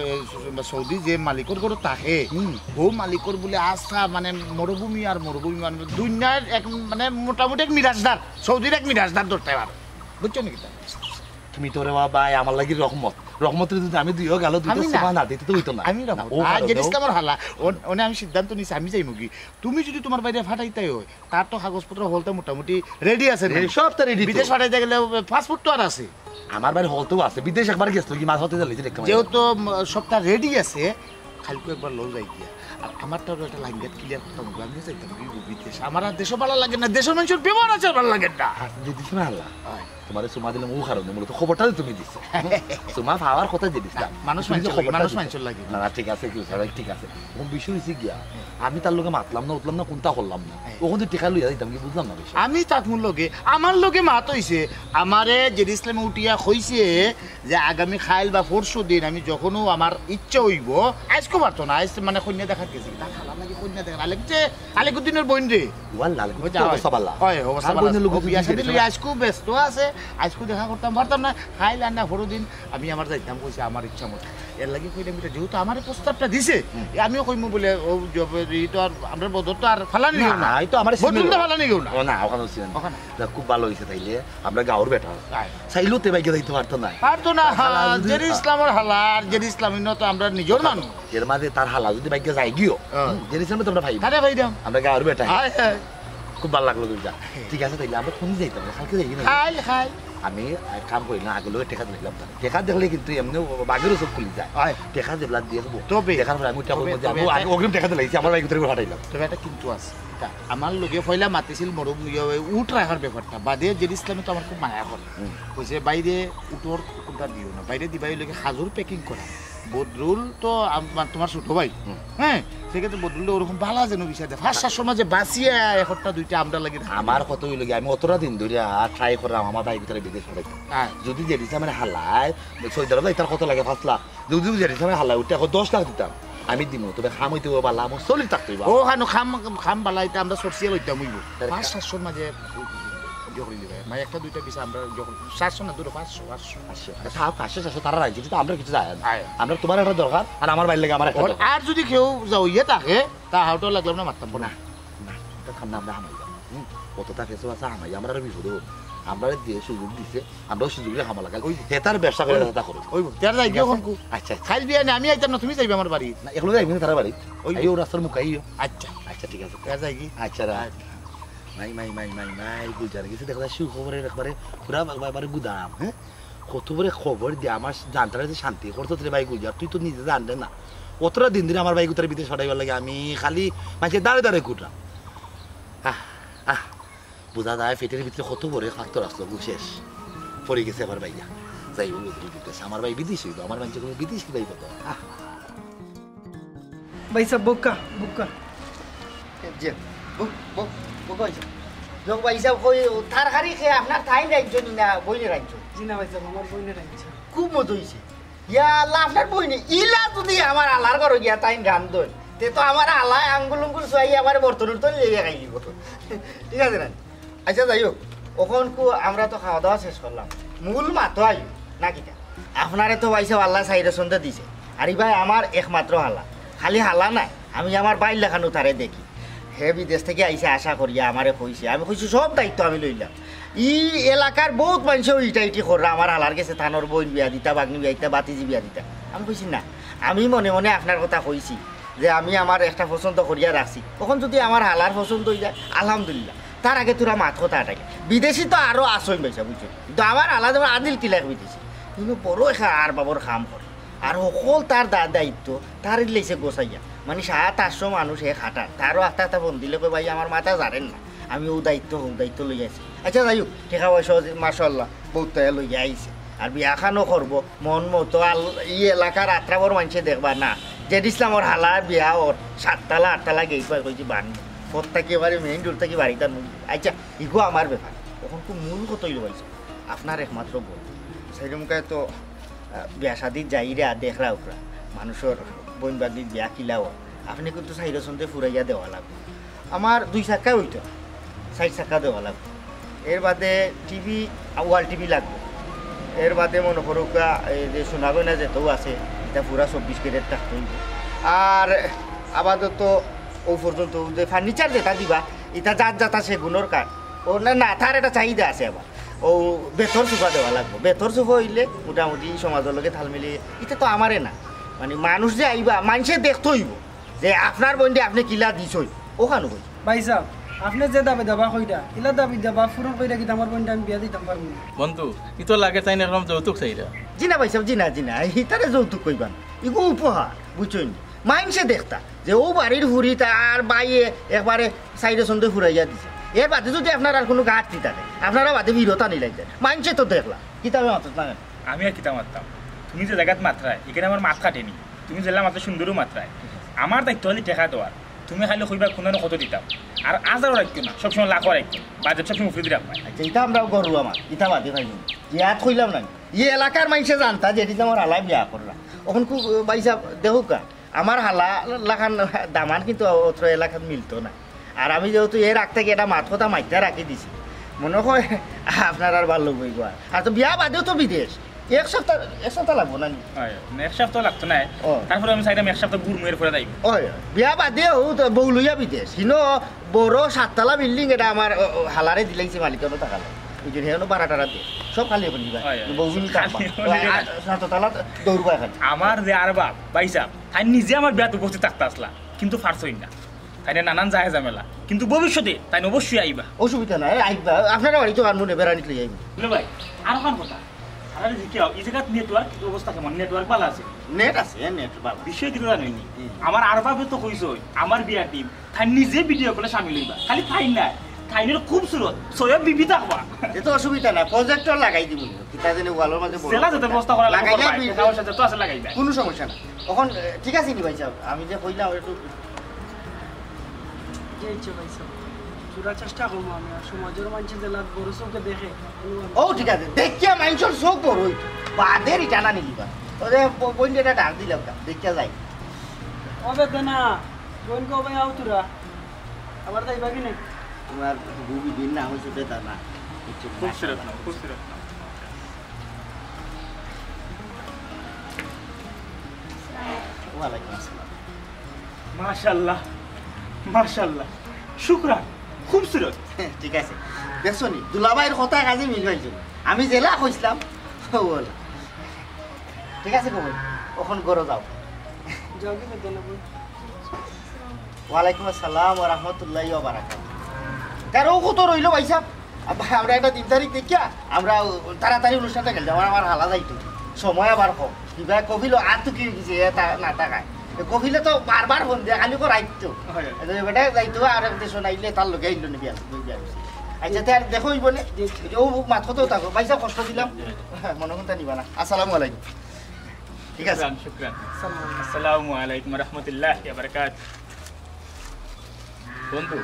সৌদি যে মালিকর গরু থাকে ও মালিকর বলে আস্থা মানে মরুভূমি আর মরুভূমি মানে দুনিয়ার এক মানে মোটামুটি এক মিরাজদার সৌদির এক মিরাজদার ধরতে পারো। বুঝছ নাকি? তুমি তো রে বাবা আমার লাগি রহমত। রহমতের যদি আমি দুইও গেল দুইটা। সোমা না। দিতে তো হইতো না। আমি রহমত। আর ভালো, যে ও- ইসলামের হালা। ওনে আমি সিদ্ধান্ত নিছি আমি যাই মুগি তুমি যদি তোমার বাইরে ফাটাইতাই হয় তার তো কাগজপত্র হলতে মোটামুটি রেডি আছে এই সব তো রেডি বিদেশ ফাটাইতে গেলে পাসপোর্ট তো আর আছে। আমার বাড়ি হলতেও আছে। বিদেশ একবার গেছিল কি মাছ হতে দেখতে যেহেতু সবটা রেডি আছে খালকু একবার লো যাই গিয়া। আর আমার তো একটা লাইনগেট ক্লিয়ার করতাম আমি যাইতাম বিদেশ। আমার আর দেশও ভালো লাগে না দেশের মানুষের ব্যবহার আছে ভালো লাগে না। না আল্লাহ তোমার সুমা দিলাম ও কারণে মূলত খবরটা তুমি দিছো। সুমা পাওয়ার কথা যে দিছিলাম। মানুষ যে মানুষ দিছো। মানুষের লাগে। না ঠিক আছে কি হইছে, ঠিক আছে। কোন বিষয় হয়েছে গিয়া আমি তার লোকে মাতলাম না উঠলাম না কোনটা করলাম না। ওখান থেকে টিকা লইয়া দিতাম কি বুঝলাম না আমি তাত মোর লগে আমার লগে মাত হইছে আমারে জেরুসালেমে উঠিয়া কইছে যে আগামী খাইল বা পরশু দিন আমি যখনও আমার ইচ্ছা হইব আজকে পারতো না আজ মানে কন্যা দেখার গেছি। তা খালা লাগে কন্যা দেখা আলেকছে আলেকুদ্দিনের বোন রে ওয়াল যা হয়। অবস্থা পাল্লা হয়, অবস্থা ভালো আজকু ব্যস্ত আছে। আজকু দেখা করতাম পারতাম না খাই লান্না হরো দিন। আমি আমার যাইতাম কইছে আমার ইচ্ছা মতো। এর লাগি কইলাম এটা যেহেতু আমার প্রস্তাবটা দিছে আমিও কইমু বলে ও তো আর আমরা বদর তো আর ফালানি নিও না। এই তো আমার বদল তো ফালানি গেও না। না ওখানে ছিলেন ওখানে। খুব ভালো হয়েছে তাইলে। আমরা গাঁর বেটা। চাইলেও তে বাইকে যাইতে পারতো না। পারতো না জেরি ইসলামের হালা আর জেরি ইসলামী তো আমরা নিজের মানুষ। এর মাঝে তার হালা যদি বাইকে যাই গিয়েও হ্যাঁ। জেনেছিলাম তোমরা ভাই আরে ভাই দাম আমরা গাঁর বেটা হায় হায়। খুব ভালো লাগল দুইটা। ঠিক আছে তাইলে আমরা কোন যাইতাম কালকে যাই না খাই। খাই আমি কাম করি না আগে লোক টেকা দিলাম টেকা দেখলে কিন্তু এমনি বাগেরও সব খুলি যায়। টেকা দেবলা দিয়ে দেবো তবে- দেখার পরে আমি টাকা মধ্যে আমি অগ্রিম টেকা দিলাইছি আমার বাইক থেকে ফাটাইলাম তবে একটা কিন্তু আছে এটা আমার লগে পয়লা মাতিছিল মরম উঠ রাখার ব্যাপারটা। বাদে জেরি ইসলামে তো আমার খুব মায়া করে। কইছে বাইরে উঠোর কোনটা দিও না বাইরে দিবাই লগে হাজুর প্যাকিং করা। বদরুল তো আমার তোমার ছোট ভাই। হ্যাঁ সেক্ষেত্রে বদরুল ওরকম ভালো যেন বিষয় দেয়। ফার্স্ট সমাজে বাঁচিয়ে একটা দুইটা আমরা লাগে আমার কত হইল আমি অতটা দিন ধরে ট্রাই করলাম আমার বাইক ভিতরে বিদেশ হ্যাঁ। যদি জেডিস আমার হালায় সৈদার তার কত লাগে লাখ যদি জেডিস আমার হালায় উঠে এখন দশ লাখ দিতাম আমি দিব তবে খাম হইতে পারলাম আমার চলি থাকতে ও হানো খাম খাম বালা এটা আমরা সরষিয়া লইতাম হইব তার পাঁচ দিবে। মানে একটা দুইটা পিস আমরা যখন সাতশো না দুটো পাঁচশো পাঁচশো থাক আসে আসে তারা রাখছি কিন্তু আমরা কিছু যায়। আমরা তোমার একটা দরকার আর আমার লাগে আমার যদি কেউ যাও ইয়ে থাকে তা হাওটাও লাগলাম না মারতাম না। না এটা খাম আমরা হামাই কত টাকা কিছু আছে হামাই আমরা আর বিপদ। আমরা দিয়ে সুযোগ দিছে আমরাও সুযোগ দিয়ে হামা লাগাল ওই হেতার ব্যবসা করে তা করো। ওই তের যাই গিয়ে কোনকু আচ্ছা খাইল বিয়া না আমি আইতাম না তুমি যাইবে আমার বাড়ি। না এগুলো যাইবি না তারা বাড়ি। ওই- ওই রাস্তার মুখাই আচ্ছা। আচ্ছা ঠিক আছে। তের যাই কি আচ্ছা রা মাই মাই মাই মাই মাই গুজার গেছে দেখো শু খবরের একবারে পুরা একবারে গুদাম হ্যাঁ? কত বড় খবর দিয়ে আমার জানটারে যে শান্তি করতো তোর ভাই গুজার তুই তো নিজে জানলে না। অতটা দিন দিন আমার ভাই গুতার বিদেশ ছড়াইবার লাগে আমি খালি মাঝে দাঁড়ে দাঁড়ে কুটলাম আহ আহ বোঝা যায় পেটের ভিতরে কত বড় ফাক্তর আসলো শেষ। পড়ে গেছে আমার ভাইয়া। যাই বলো আমার ভাই বিদেশ হইল আমার ভাই কোনো বিদেশি ভাই কত? ভাই সাহেব বোকা বোকা। যে বুক বুক। বুক হইছে যোগ পয়সা কই তারকারি খেয়ে আপনার ঠাই নি না বইনে রাজ্য জি না ভাই সাহেব আমার বোনের আনছে খুব মতো হইছে ইয়া আল্লাহ আপনার বইনে। ইলা যদি আমার আল্লাহর ঘর গিয়া তাই রান দই তে তো আমার আল্লাহ আঙ্গুল উঙ্গুল চুয়াই আমার বর্তন উর্তন লিয়ে খাই দিব। ঠিক আছে না আচ্ছা যাই হোক। ওখন কু আমরা তো খাওয়া দাওয়া শেষ করলাম মূল মাতো আই না কিটা আপনারে তো পাইছে আল্লাহ সাইরে সন্ধে দিছে। আর ভাই আমার একমাত্র হালা খালি হালা নাই আমি আমার বাইর লেখানো তারে দেখি। হে বিদেশ থেকে আইসে আশা করিয়া আমারে কইছে। আমি কইছি, সব দায়িত্ব আমি লইলাম। ই এলাকার বহুত মানুষও ইটা ইটি কররা, আমার হালার গেছে, থানোর বইন বিয়া দিতা, বাগনি বিয়া দিতা, বাতিজি বিয়া দিতা। আমি কইছি, না, আমি মনে মনে আপনার কথা কইছি যে আমি আমার একটা পছন্দ করিয়া রাখছি। তখন যদি আমার হালার পছন্দ হয়ে যায়, আলহামদুলিল্লাহ। তার আগে তোরা মাত কথা থাকে বিদেশি তো আরও আসই পাইছা বুঝছ? কিন্তু আমার আলাদা আদিল কিলাক বিদেশি। কিন্তু বড় আর বাবর কাম করে। আর সকল তার দায়িত্ব তার লেছে গোসাইয়া মানে সাত, আটশো মানুষ এক খাটার। তারও একটা একটা ফোন দিলে ভাই, আমার মাথা জানেন না। আমি ও দায়িত্ব ও দায়িত্ব লই আছি। আচ্ছা যাই হোক টেকা পয়সা মাসাল্লাহ বহুত লই আইছে। আর বিয়াখানো করব, মন মতো আল, ই এলাকার আত্রাবর মানুষে দেখবা না। যে ইসলামর হালা, বিয়া ওর, সাততলা, আটতলা গেই পাই কইছি, বান, পথ থেকে এবারে মেইন রোড থেকে বাড়িটা নুন আচ্ছা ইগো আমার ব্যাপার, তখন খুব মূল কতই লইছে আপনার একমাত্র বল সেরকমকায় তো বিয়া শাদিত যাই রে দেখরা উপরা মানুষের বইন বাগনির বিয়া কিলাও আপনি কিন্তু চাইর চন্তে ফুরাইয়া দেওয়া লাগবে। আমার দুই চাক্কা হইতো চার চাক্কা দেওয়া লাগবে। এর বাদে টিভি ওয়াল টিভি লাগবে। এর বাদে মনে করুকা এই যে সোনাগয়না যেতেও আছে এটা পুরা চব্বিশ ক্যারেট থাকতে হইব আর আপাতত ও পর্যন্ত যে ফার্নিচার যেটা দিবা এটা যার যাতা সেগুনোর কাঠ ও না না তার একটা চাহিদা আছে আবার ও বেতর সোফা দেওয়া লাগবে। বেতর সোফা হইলে মোটামুটি সমাজের লগে তাল মিলিয়ে এটা তো আমারে না। মানে মানুষ যে আইবা মানুষে দেখতে হইব যে আপনার বন্ধে আপনি কিলা দিছই। ওখানে হই। ভাই সাহেব আপনি যে দাবি দাবা কইরা ইলা দাবি দাবা পূরণ কইরা কি আমার বোনটা আমি বিয়া দিতাম পারব না? বন্ধু ইতো লাগে চাই না এরকম যৌতুক চাইরা। জিনা ভাই সব জিনা জিনা হিতারে যৌতুক কইবান ইগো উপহার বুঝছেন মাইনসে দেখতা যে ও বাড়ির হুড়ি তার বাইয়ে একবারে সাইডে সন্ধে ফুরাইয়া দিছে। এর বাদে যদি আপনার আর কোনো ঘাটতি থাকে আপনারা বাদে বিরতা নিলাই যায় মাইনসে তো দেখলা কিতাবে মাত্র না আমি আর কিতা মারতাম। তুমি যে জায়গাত মাত্রায় এখানে আমার মাত কাটেনি তুমি জেলা মাত্র সুন্দরও মাত্রায় আমার দায়িত্ব হলে টেকা দেওয়ার তুমি খালি কইবা কোনো কত দিতাম আর আজারও রাখতো না সবসময় লাখও রাখতো বাজেট সবসময় উফরে রাখবা আচ্ছা এটা আমরা গরু আমার ইটা বাদে পাইলাম ইয়াত কইলাম না ই এলাকার মানুষে জানতা যে এটা আমার হালাই বিয়া করলা ওখান কু বাইসা দেখুকা আমার হালা লাখান দামান কিন্তু অত্র এলাকাত মিলতো না। আর আমি যেহেতু এর আগ থেকে এটা মাত কথা মাইতে রাখি দিছি। মনে হয় আপনার আর ভালো বই আর তো বিয়া বাদেও তো বিদেশ। এক সপ্তাহ এক সপ্তাহ লাগবো না নি? এক সপ্তাহ লাগতো না ও। তারপরে আমি চাইতাম এক সপ্তাহ গুড় মেয়ের পরে যাইব ওই বিয়া বাদেও তো বউ লইয়া বিদেশ হিনো বড় সাততলা বিল্ডিং এটা আমার হালারে দিলাইছে বারা টারা দিয়ে সব খালি এখন। সাততলা দৌড়বা এখানে। আমার যে আর বাপ বাইসাব তাই নিজে আমার বিয়াত উপস্থিত থাকতে আসলা কিন্তু ফার্সই না। তাই নানান যায় ঝামেলা। কিন্তু ভবিষ্যতে তাই অবশ্যই আইবা অসুবিধা নাই আইবা আপনারা বাড়ি তো আনব বেড়ানিত আইব ভাই আর কথা। যে কি এই জায়গাত নেটওয়ার্ক অবস্থা কেমন? নেটওয়ার্ক ভালো আছে? নেট আছে নেট বাবা বিষয় কিন্তু জানি আমার আর ভাবে তো কইছো আমার বিয়া টিম তাই নিজে ভিডিও করে সামিল হইবা। খালি তাই না তাইনের খুব সুরত সয়ব বিবি থাকবা এতো অসুবিধা নাই প্রজেক্টর লাগাই দিব। কিতা জানি ওয়ালের মাঝে সেলা যাতে ব্যবস্থা করা সাথে তো আছে কোনো সমস্যা না তখন এ, ঠিক আছে নি ভাই সাহেব? আমি যে কইলাম একটু ভাই সাহেব? পুরা চেষ্টা করব আমি আর সমাজের মানুষের জেলা বড় চোখে দেখে ও ঠিক আছে। দেখিয়া মানুষের চোখ বড় হইতো বাদের ইটা না নিলিবা ওদের বন্ধুটা ডাক দিলাম দেখিয়া যাই। বোন কবে আও তোরা? আবার তাই বাকি নেই? তোমার ভূমি দিন না হয়েছে বেতা না। কিছু খুব সুরত না খুব সুরত না ওয়ালাইকুম আসসালাম। মাশাআল্লাহ মাশাআল্লাহ শুকরান। খুব সুরত ঠিক আছে। দেখছ নি দুলাবাইয়ের কথা কাজে মিল পাইছো আমি জেলা কইছিলাম ও বলে ঠিক আছে কবল ওখান গরো যাও ওয়ালাইকুম আসসালাম ও রহমতুল্লাহ বারাকাত কারও কত রইল ভাই সাহেব আমরা একটা তিন তারিখ দেখিয়া, আমরা তাড়াতাড়ি অনুষ্ঠানটা গেল আমার আমার হালা যাইতো। সময় আবার কম। কিবা কফিল আর তো কি না টাকায় কফিলে তো বারবার ফোন দিয়া কালি হয়। বেটা যাইতো আর দেশ শোনাইলে তার লগে আইলো নি বিয়া আচ্ছা তার দেখো বলে ও কত থাকো পাইসা কষ্ট দিলাম। মনে কোনটা নিবা না। আসসালামু আলাইকুম। ঠিক আছে। শুকরান আসসালামু আলাইকুম রহমতুল্লাহ ওয়া বারাকাতুহু। বন্ধু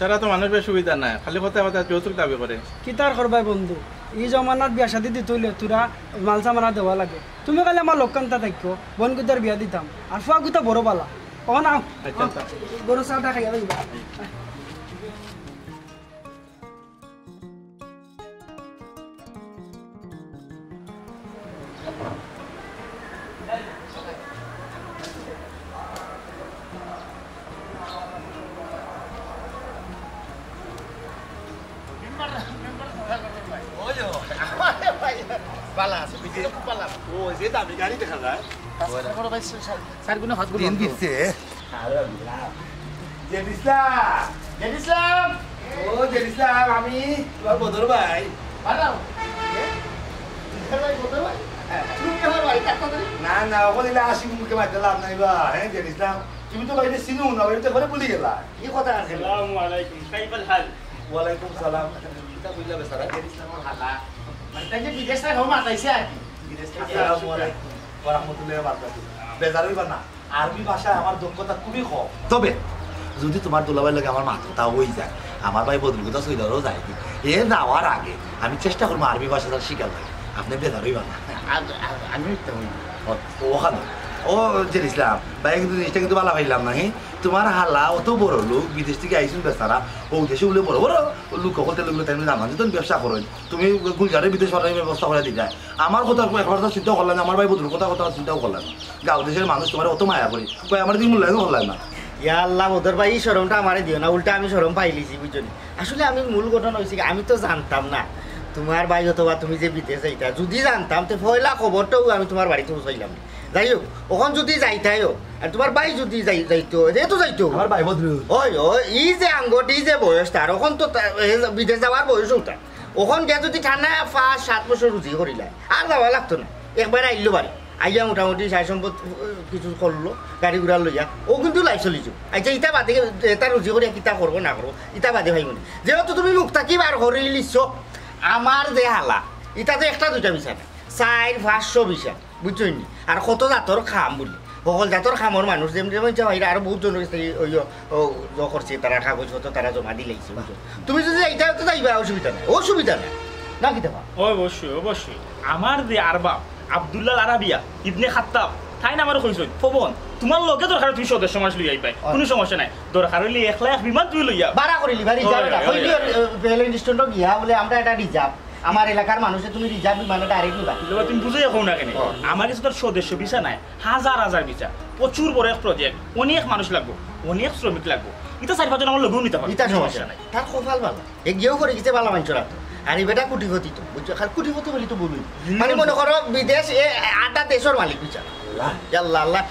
তারা তো মানুষের সুবিধা নাই। খালি কথা কথা যৌতুক দাবি করে। কি তার করবাই বন্ধু? এই জমানাত বিয়া শাদি দি হইলে তোরা মাল সামানা দেওয়া লাগে। তুমি কালে আমার লোকান্তা থাকো বোন গুতার বিয়া দিতাম। আর ফুয়া গুতা বড় পালা ও না আচ্ছা, আচ্ছা। গরু চালটা খাইয়া দিবা পালা আছে বিজে পালা ও যে দামি গাড়ি দেখা যায়। আমি বদর ভাই। না না ওখানে আসি মুখে মারতে লাভ নাই বা। হ্যাঁ জেরিসলাম তুমি তো বাইরে চিনো না বাইরে ঘরে বলি গেলা। কি কথা আছে? ওয়ালাইকুম সালাম। কিতা কইলা বেচারা। জেডিসলামর হালা। মানে বিদেশ থেকে আর কি। থেকে বেজার না। আরবি ভাষায় আমার দক্ষতা খুবই কম। তবে যদি তোমার দুলাভাই লাগে আমার মাথাটা হয়ে যায় আমার ভাই বদলগুতা সৈদারও যায় কি এ যাওয়ার আগে আমি চেষ্টা করব আরবি ভাষাটা শিখার লাগে আপনি বেজার হইবা না। আমি ওখানে ও জের ইসলাম ভাই কিন্তু জিনিসটা কিন্তু ভালো পাইলাম না হ্যাঁ তোমার হালা, অত বড় লোক বিদেশ থেকে আইসুন বেচারা, ও দেশে বলে বড় বড় লোক সকলতে লোকগুলো তাই জানা যে তুমি ব্যবসা করো। তুমি গুলজারে বিদেশ পাঠানোর ব্যবস্থা করে দিতে আমার কথা একবার তো চিন্তাও করলাম আমার ভাই বন্ধুর কথা কথা চিন্তাও করলাম গাঁও দেশের মানুষ তোমার অত মায়া করি কই আমার দিন মূল্যায়ন করলাম না। ইয়া আল্লাহ ওদের ভাই, এই সরমটা আমারে দিও না, উল্টা আমি সরম পাইলিছি বুঝছ নি? আসলে আমি মূল ঘটনা হয়েছে আমি তো জানতাম না। তোমার ভাই অথবা তুমি যে বিদেশ যাইতা, যদি জানতাম তো পয়লা খবরটাও আমি তোমার বাড়িতে পৌঁছাইলাম। না। যাই হোক ওখান যদি যাইতাই হোক আর তোমার ভাই যদি যাই যাইতো যেহেতু যাইতো। আমার ভাই বন্ধু ওই ওই ই যে আঙ্গট ই যে বয়স তার ওখান তো বিদেশ যাওয়ার বয়স ওটা ওখান গিয়ে যদি ঠান্ডা পাঁচ সাত বছর রুচি করিলা আর যাওয়া লাগতো না। একবার আইলো বাড়ি। আইয়া মোটামুটি সাই সম্পদ কিছু করল গাড়ি ঘোড়া লইয়া। ও কিন্তু লাই চলিছো আচ্ছা ইটা বাদে এটা রুচি করিয়া কিতা করব না করব ইটা বাদে ভাই মনে। যেহেতু তুমি মুখ থাকি বার করে লিছ আমার যে হালা ইটা তো একটা দুইটা বিচার। না চার পাঁচশো বিচার বুঝছ নি? আর কত জাতর খাম বলি। সকল জাতর খামর মানুষ যেমন আর বহুত ও করছে তারা কাগজপত্র তারা জমা দিলেইছে বুঝছ তুমি যদি এইটা তো যাইবা অসুবিধা নাই অসুবিধা নাই। না কি দেবা অবশ্যই অবশ্যই। আমার যে Arbab Abdullah Arabia Ibn Khattab তাই না আমার কইছ পবন তোমার লগে দরকার তুমি সদস্য সমাজ লই আইবাই কোনো সমস্যা নাই। দরকার হইলে এক লাখ বিমান তুই লইয়া বাড়া করিলি বা রিজার্ভ ওই, না কইলি পেলে ইনস্ট্যান্ট গিয়া বলে আমরা এটা রিজার্ভ আমার এলাকার মানুষে তুমি রিজার্ভ বিমানে ডাইরেক্ট নিবা। এবার তুমি বুঝে এখন না কেন। আমার কাছে তোর সদস্য ভিসা নাই হাজার হাজার ভিসা প্রচুর বড় এক প্রজেক্ট অনেক মানুষ লাগবো অনেক শ্রমিক লাগবো। এটা চারি পাঁচজন আমার লগেও নিতে পারব ইটা সমস্যা নাই। তার কপাল ভালো এগিয়েও করে গেছে ভালো মানুষ রাখতো আর এই বেটা কুটিপতি তো বুঝছ খালি কুটিপতি বলি তো বলুন মানে মনে করো বিদেশ এ আটা দেশের মালিক বুঝছ আল্লাহ। আল্লাহ।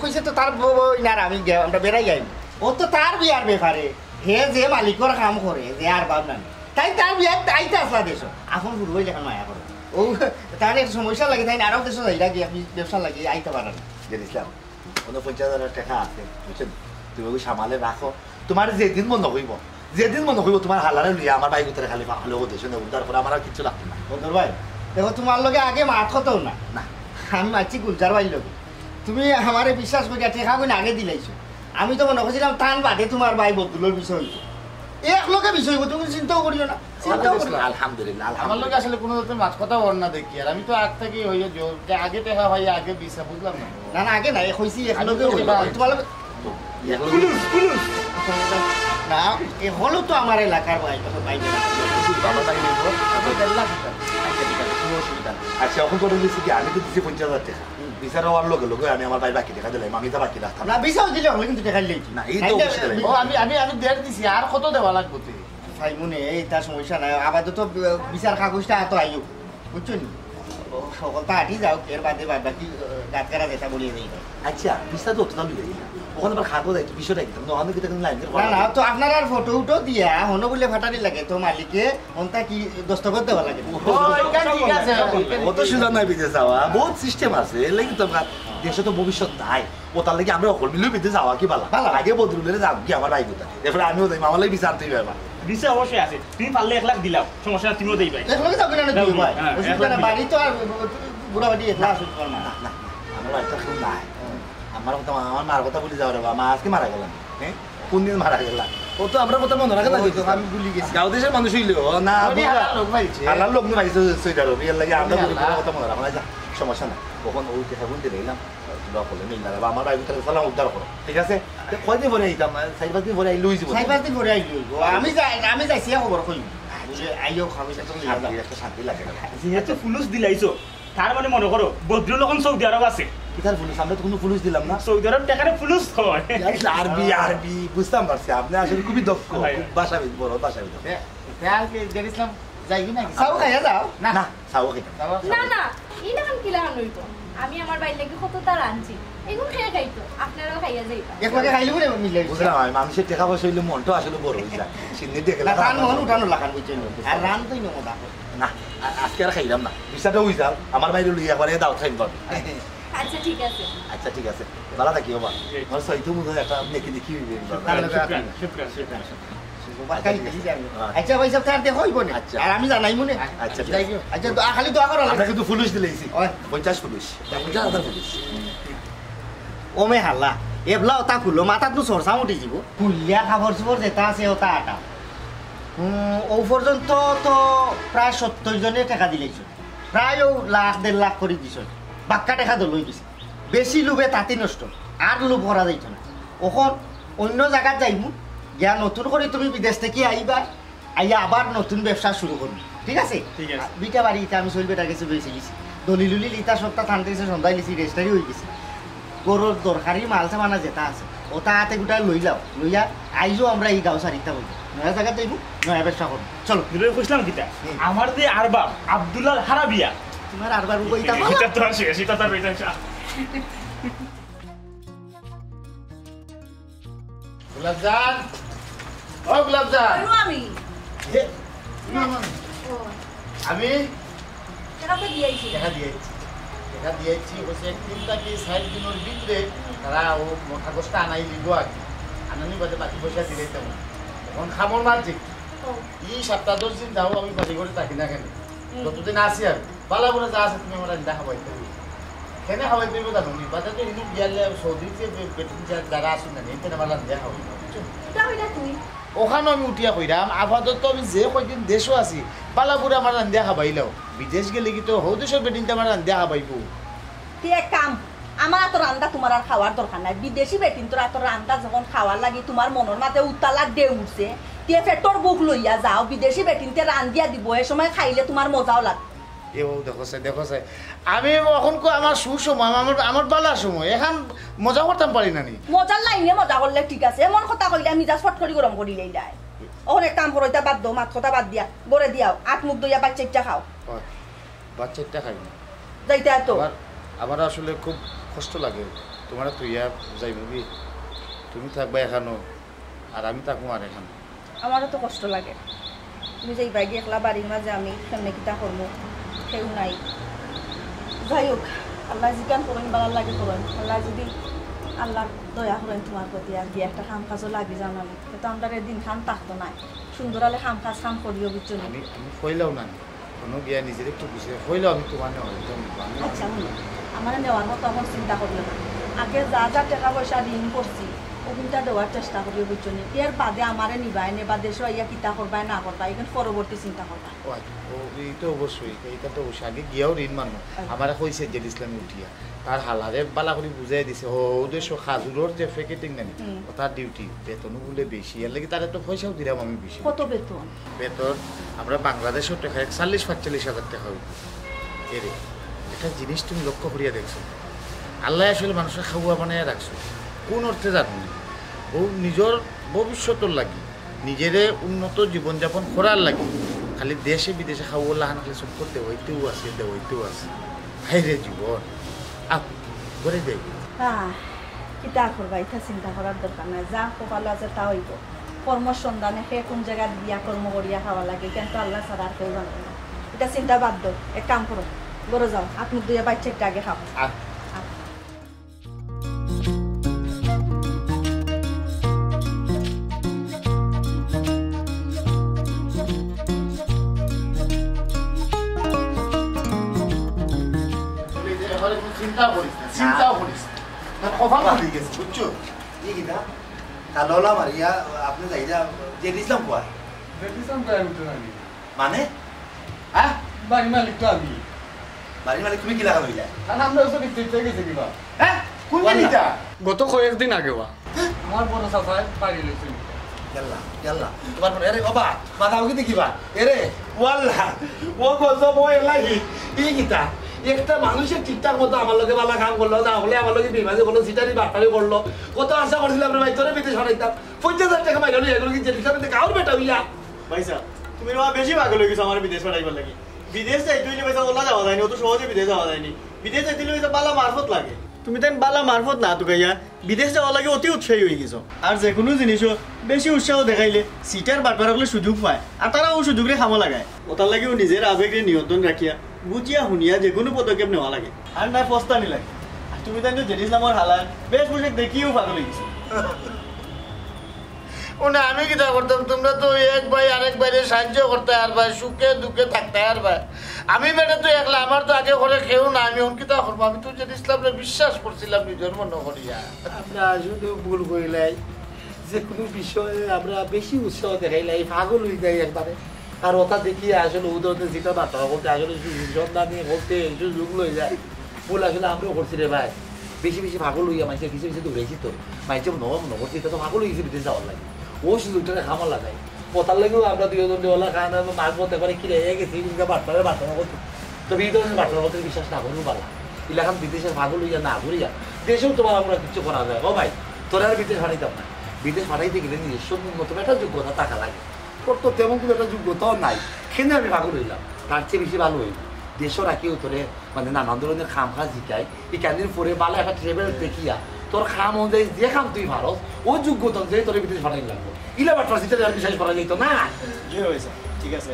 কইছে তো তার বউ আমি আমরা বেড়াই যাই ও তো তার বিয়ার ব্যাপারে হে যে মালিকর কাম করে যে আর বাপ না তাই তার বিয়ার তাইতে আসলা দেশ এখন শুরু হয়ে লেখান মায়া করে ও একটা সমস্যা লাগে তাই না আরও দেশ যাই লাগে আপনি ব্যবসা লাগে। আইতে পারেন কোনো পঞ্চাশ হাজার টাকা আছে বুঝছেন তুমি ওই সামালে রাখো তোমার যেদিন মনে হইব যেদিন মনে হইব তোমার হালারে লইয়া আমার বাইক উত্তরে খালি ভালো দেশে তারপরে আমার আর কিছু লাগবে না বন্ধুর ভাই দেখো তোমার লগে আগে মাত হতেও না? না। আমি মাছি গুলজার ভাই লগে। তুমি আমারে বিশ্বাস করিয়া টেকা কইনা আগে দিলাইছো আমি তো মনে করছিলাম টান বাদে তোমার ভাই বদুলোর বিষয় হইতো এক লগে বিষয় তুমি চিন্তাও করিও না। চিন্তাও করিও না। আলহামদুলিল্লাহ আমার আলহামদুলিল্লাহ আসলে কোনো রকম মাছ কথা বল না দেখি আর আমি তো আগ থেকে হইয়া জোর যে আগে টেকা হয় আগে বিছা বুঝলাম না। না না আগে নাই কইছি এক আমি লগে তো হইল তোমার লগে না এ হলো তো আমার এলাকার ভাই কত ভাই বাবা তাই নেব দেড় লাখ টাকা কোনো অসুবিধা নেই। আচ্ছা এখন করে দিচ্ছি কি আমি তো দিচ্ছি পঞ্চাশ হাজার টাকা। বিচার হওয়ার লগে লগে আমি আমার ভাই বাকি টাকা দিলাম আমি তো বাকি রাখতাম না দিলে হলে কিন্তু টেকা দিলেই না, এই তো আমি আমি আমি দেড় দিছি আর কত দেওয়া লাগবে তুই ভাই মনে এই তার সমস্যা নাই। আপাতত বিচার কাগজটা এত আইও বুঝছ নি ও, সকলটা আটি যাও এর বাদে বাদ বাকি গাছ কাটা যেটা বলিয়ে দিই। আচ্ছা বিচার তো অতটা মিলে না ওখানে আবার খাব যাই বিষয়টা একদম নহলে কিন্তু এখন লাইন না না তো আপনার আর ফটো উটো দিয়া হনো বলে ফাটারি লাগে তো মালিকে অন্তা কি দস্তখত দেওয়া লাগে অত সুযোগ নাই বিদেশ যাওয়া বহুত সিস্টেম আছে এর লাগি তো দেশে তো ভবিষ্যৎ নাই ও তার লাগি আমরা অকল মিলেও বিদেশ যাওয়া কি বালা। আগে বদরুলের যাও কি আমার ভাই কোথা এরপরে আমিও যাই আমার লাগি বিচার তুই ব্যাপার অবশ্যই আছে তুমি পারলে এক লাখ দিলাও সমস্যা তুমিও দিবাই দেখল যাবে না দুই ভাই হ্যাঁ, বাড়ি তো আর বুড়া বাড়ি না আমার বাড়িতে কেউ নাই আমার কথা আমার মার কথা বলে যাওয়ার বাবা মা আজকে মারা গেলাম হ্যাঁ? কোন দিন মারা গেলাম? ও তো আমরা কথা মনে রাখে না আমি ভুলি গেছি। গাঁও দেশের মানুষ হইল না হালাল লোক পাইছে সৈদার এর লাগে আমরা কথা মনে রাখা না সমস্যা না কখন ওই দেখা বলতে রইলাম। মিল না আমার তাহলে সালাম উদ্ধার করো ঠিক আছে? তো কয়দিন পরে আইতাম চার পাঁচ দিন পরে আই লই যাব সাই পাঁচ দিন পরে আইলি আমি যাই আমি যাইছি খবর কই আইও খাবি তো লিয়া যাও। শান্তি লাগে যেহেতু ফুলুস দিলাইছো তার মানে মনে করো বদ্রুল এখন সৌদি আরব আছে। কিতার পুলিশ? আমরা তো কোনো পুলিশ দিলাম না। সৌদি আরব টাকারে ফুলুস হয়। আরবি আরবি বুঝতাম পারছি। আপনি আসলে খুবই দক্ষ। খুব ভাষাবিদ বড় ভাষাবিদ ফেয়ালকে দেড় ইসলাম যাইবি নাকি? চাও খাইয়া যাও। না। না চাও খেতাম না না ই না কি লাগান আমি আমার বাইর লাগে কত তার আনছি। এগুলো খেয়ে খাইতো আপনারাও খাইয়া যাইবা। এক লগে খাইলি মিলে বুঝলাম আমি মানুষের টাকা পয়সা হইলে মনটা আসলে বড় হয়ে যায়। সিন্নি দেখে না রান মন উঠানো লাগান বুঝছেন? আর রান তো ইনো না আজকে আর খাইলাম না। বিষয়টা হয়ে যাও আমার বাইরে লইয়া একবারে দাও খাইম পাবে আচ্ছা ঠিক আছে। আচ্ছা ঠিক আছে। ভালো থাকি বাবা আমার সহিত মনে হয় একটা দেখি দেখি শুক্রান শুক্রান আচ্ছা ভাই সব তার দেখো হইব না আচ্ছা। আর আমি জানাই মনে আচ্ছা। আচ্ছা দোয়া খালি দোয়া করো। আমরা কিন্তু পুলিশ দিলেছি ওই। পঞ্চাশ পুলিশ। পঞ্চাশ হাজার পুলিশ। ও মে হাল্লা এবলা ওটা খুললো মাথাত নু সরসা উঠি যাব কুলিয়া খাবার চুবর যেটা আছে ওটা আটা। ও পর্যন্ত তো প্রায় সত্তর জনে টাকা দিলেছ প্রায় ও লাখ দেড় লাখ করে দিছ। বাক্কা টাকা তো লই দিছে। বেশি লোভে তাঁতি নষ্ট। আর লোভ করা যাইত না। ওখন অন্য জায়গাত যাইব গিয়া নতুন করে তুমি বিদেশ থেকে আইবা আইয়া আবার নতুন ব্যবসা শুরু করবি ঠিক আছে? ঠিক আছে। বিটা বাড়ি ইটা আমি চলবে কাছে বেঁচে গেছি। দলিলুলি ইটা সপ্তাহ থানতে গেছে সন্ধ্যায় গেছি রেজিস্টারি হয়ে গেছে। গরুর দরকারি মাল সামানা যেটা আছে ওটা হাতে গোটা লই লাও লইয়া আইজো আমরা এই গাঁও সারিটা বলব নয়া জায়গাত যাইব নয়া ব্যবসা করব চলো। কিতা আমার যে আর বাপ আব্দুল্লাহ হারাবিয়া। তোমার আরবার কইতা এটা তো আর তো ও কেন আমি। আমি? দিয়েছি। দেখা দিয়েছি। দেখা দিয়েছি বলছে তিনটা কি ষাট দিনের ভিতরে তারা ও কাগজটা আনাই দিব আর কি। আনানি বাদে বাকি পয়সা দিলে তেমন এখন খামর মারছি এই সপ্তাহ দশ দিন যাও আমি বাড়ি করে থাকি না কেন? যতদিন আসি আর বালা বলে যা আছে তুমি আমার আন্দা খাওয়াই দেবে কেন খাওয়াই দেবে জানো নি? বাদে তো হিন্দু বিয়ালে সৌদিতে বেটিন যারা আসুন না খাওয়াই বুঝছ? এটা হইলা তুই ওখানে আমি উঠিয়া কইরাম আপাতত আমি যে কয়দিন দেশও আছি পালাপুরে আমার রান্ধিয়া খাবাইলাও বিদেশ গেলে কি তো হৌ দেশের বেটিনতে আমার রান্ধিয়া খাবাইব? তুই এক কাম আমার এত রান্দা তোমার আর খাওয়ার দরকার নাই। বিদেশি বেটিন তোর এত রান্দা যখন খাওয়ার লাগি তোমার মনের মাঝে উত্তালা দে উঠছে। তে পেটর বুক লইয়া যাও বিদেশি বেটিনতে রান্ধিয়া দিব এ সময় খাইলে তোমার মজাও লাগ এও দেখছে দেখছে আমি এখন কো আমার সুসময় আমার আমার বালার সময় এখন মজা করতাম পারি না নি? মজার লাইনে মজা করলে ঠিক আছে এমন কথা কইলে আমি যা ফট করে গরম করি লইলাই ওখানে কাম করো এটা বাদ মাত কথা বাদ দিয়া গড়ে দিয়াও আট মুখ দইয়া বাচ্চা ইচ্ছা খাও। বাচ্চাটা খাই না। যাইতে তো। আবার আসলে খুব কষ্ট লাগে। তোমার তুইয়া যাই কি তুমি থাকবা এখানো আর আমি থাকব আর এখানে। আমারও তো কষ্ট লাগে। তুমি যে বাইকে একলা বাড়ির মাঝে আমি কেমনে কিতা করব? কেউ নাই। যাই হোক আল্লাহ জিজ্ঞান করেন বালার লাগে করেন। আল্লাহ যদি আল্লাহ দয়া করেন তোমার প্রতি আর দিয়ে একটা খাম কাজও লাগে জানালে। কিন্তু আমরা দিন খান থাকতো নাই। সুন্দর হলে খাম কাজ খাম করিও বুঝছ নি? আমি আমি কইলাও না। কোনো গিয়া নিজের একটু বুঝে হইল আমি তোমার আচ্ছা আমার নেওয়ার মতো আমার চিন্তা করিও না। আগে যা যা টাকা পয়সা ঋণ করছি ওগুনটা দেওয়ার চেষ্টা করিও বুঝছ নি এর বাদে আমারে নিবাই নে বা দেশে ইয়া কিতা করবাই না করবাই এখানে পরবর্তী চিন্তা করবা আচ্ছা, ও এই তো অবশ্যই এইটা তো অবশ্যই আগে গিয়াও ঋণ মানো আমার কইছে জেল ইসলামে উঠিয়া। তার হালারে বালা করে বুঝাই দিছে ও উদ্দেশ্য খাজুরোর যে ফেকেটিং নেন। তার ডিউটি বেতনও বলে বেশি এর লাগে তারা তো পয়সাও দিলাম আমি বেশি কত বেতন? বেতন আমরা বাংলাদেশের টাকা একচল্লিশ পাঁচচল্লিশ হাজার টাকা হইব। এরে একটা জিনিস তুমি লক্ষ্য করিয়া দেখছ। আল্লাহ আসলে মানুষের খাওয়া বানাইয়া রাখছো। কোন অর্থে জানো ও নিজের ভবিষ্যতর লাগি নিজেরে উন্নত জীবনযাপন করার লাগি। খালি দেশে বিদেশে খাওয়া লাহান খালি সব করতে হইতেও আছে দেওয়াইতেও আছে। হাইরে জীবন। আপ করে আহ, কিতা করবা এটা চিন্তা করার দরকার নাই। যা কপালে আছে তা হইব। কর্মসন্ধানে সে কোন জায়গায় বিয়া কর্ম করিয়া খাওয়া লাগে কিন্তু আল্লাহ ছাড়া আর কেউ জানে না। এটা চিন্তা বাদ দাও এক কাম করো গরো যাও। মুখ দুইয়া বাচ্চা একটা আগে খাও চিন্তা করিস না চিন্তাও করিস না। কপাল খুলে গেছে বুঝছ? ই কিতা কালোলা মারিয়া আপনি যাই যা যে দিছিলাম কোয়া মানে? হ্যাঁ? বাড়ি মালিক তুমি কি লাগা লইলা হ্যাঁ? কোন জানিতা গত? কয়েকদিন আগে আমার বড় সাফায় বাড়ি লইছিল কেল্লা কেল্লা তোমার এরে বাবা মাথা উকি দেখিবা? এরে ওয়াল্লা ও গজব ও লাগি। ই একটা মানুষের ঠিকঠাক মতো আমার লগে বালা কাম করল, না হলে আমার লগে বিমাজি করল সিটারি বাটপারি করল। কত আশা করছিলাম রে ভাই, তোরে বিদেশ হরাইতাম পঞ্চাশ হাজার টাকা মাইলো এগুলো কি কাউর বেটা হইয়া? তুমি বেশি পাগল হয়ে আমার বিদেশ পাঠাইবার লাগি। বিদেশ হইলে পয়সা ওলা যাওয়া যায়নি অত সহজে বিদেশ যাওয়া যায়নি। বিদেশ হইলে পয়সা বালা মারফত লাগে। তুমি তাই বালা মারফত না তুকাইয়া বিদেশ যাওয়া লাগে অতি উৎসাহী হয়ে গেছো। আর যে কোনো জিনিসও বেশি উৎসাহ দেখাইলে সিটার বাটবার হলে সুযোগ পায়, আর তারা ও সুযোগরে খাম লাগায়। ওটার লাগেও নিজের আবেগে নিয়ন্ত্রণ রাখিয়া বুঝিয়া শুনিয়া যে কোনো পদক্ষেপ নেওয়া লাগে। আর নাই ফস্তানি লাগে আর তুমি তাই জেড ইসলামর হালাল বেশ পোশাক দেখিও পাগল হয়ে গেছো। ওনা আমি কিটা করতাম তোমরা তো এক ভাই আরেক ভাইরে সাহায্য করতে আর ভাই সুখে দুঃখে থাকতে আর ভাই। আমি বেটা তো একলা আমার তো আগে করে কেউ না আমি অন কিতা করব আমি তো যে ইসলামরে বিশ্বাস করছিলাম নিজের মনে করিয়া আমরা শুধু ভুল করিলাই যে কোনো বিষয়ে আমরা বেশি উৎসাহ দেখাইলাই পাগল হয়ে যাই একবারে আর ওটা দেখি আসলে উদয়তে যেটা বার্তা বলতে আসলে সন্ধ্যা নিয়ে বলতে সুযোগ লই যায় ভুল আসলে আমরাও করছি রে ভাই। বেশি বেশি ভাগল হইয়া মানুষের কিছু কিছু দৌড়াইছি তো মানুষের নবম নগর তো ভাগল হয়েছে বিদেশ যাওয়ার লাগে। ও সুযোগটা খামার লাগাই পতার লাগেও আমরা দুই দুজন দেওয়ালা খান মাছ বলতে পারে কি রেগে গেছি বাটপারে বাটনা করতে এই ধরনের বাটনার মধ্যে বিশ্বাস না করব পালা ইলাকান বিদেশের ভাগল হইয়া না ঘুরিয়া, দেশেও তোমার আমরা কিছু করা যায়। ও ভাই, তোরা আর বিদেশ পাঠাইতাম না। বিদেশ পাঠাইতে গেলে নিজস্ব ন্যূনতম একটা যোগ্যতা টাকা লাগে। করতো, তেমন কিন্তু একটা যোগ্যতাও নাই। সেখানে আমি ভাগ হইলাম তার চেয়ে বেশি ভালো হইল দেশও রাখি উত্তরে মানে নানান ধরনের খাম খা জিকাই, এই কান্দির পরে বালা একটা ট্রেভেল দেখিয়া তোর খাম অনুযায়ী যে খাম তুই ভারত ও যোগ্যতা অনুযায়ী তোর বিদেশ পাঠাই লাগবো ইলা বাটফা আর বিশ্বাস ভাড়া যেত না? ঠিক আছে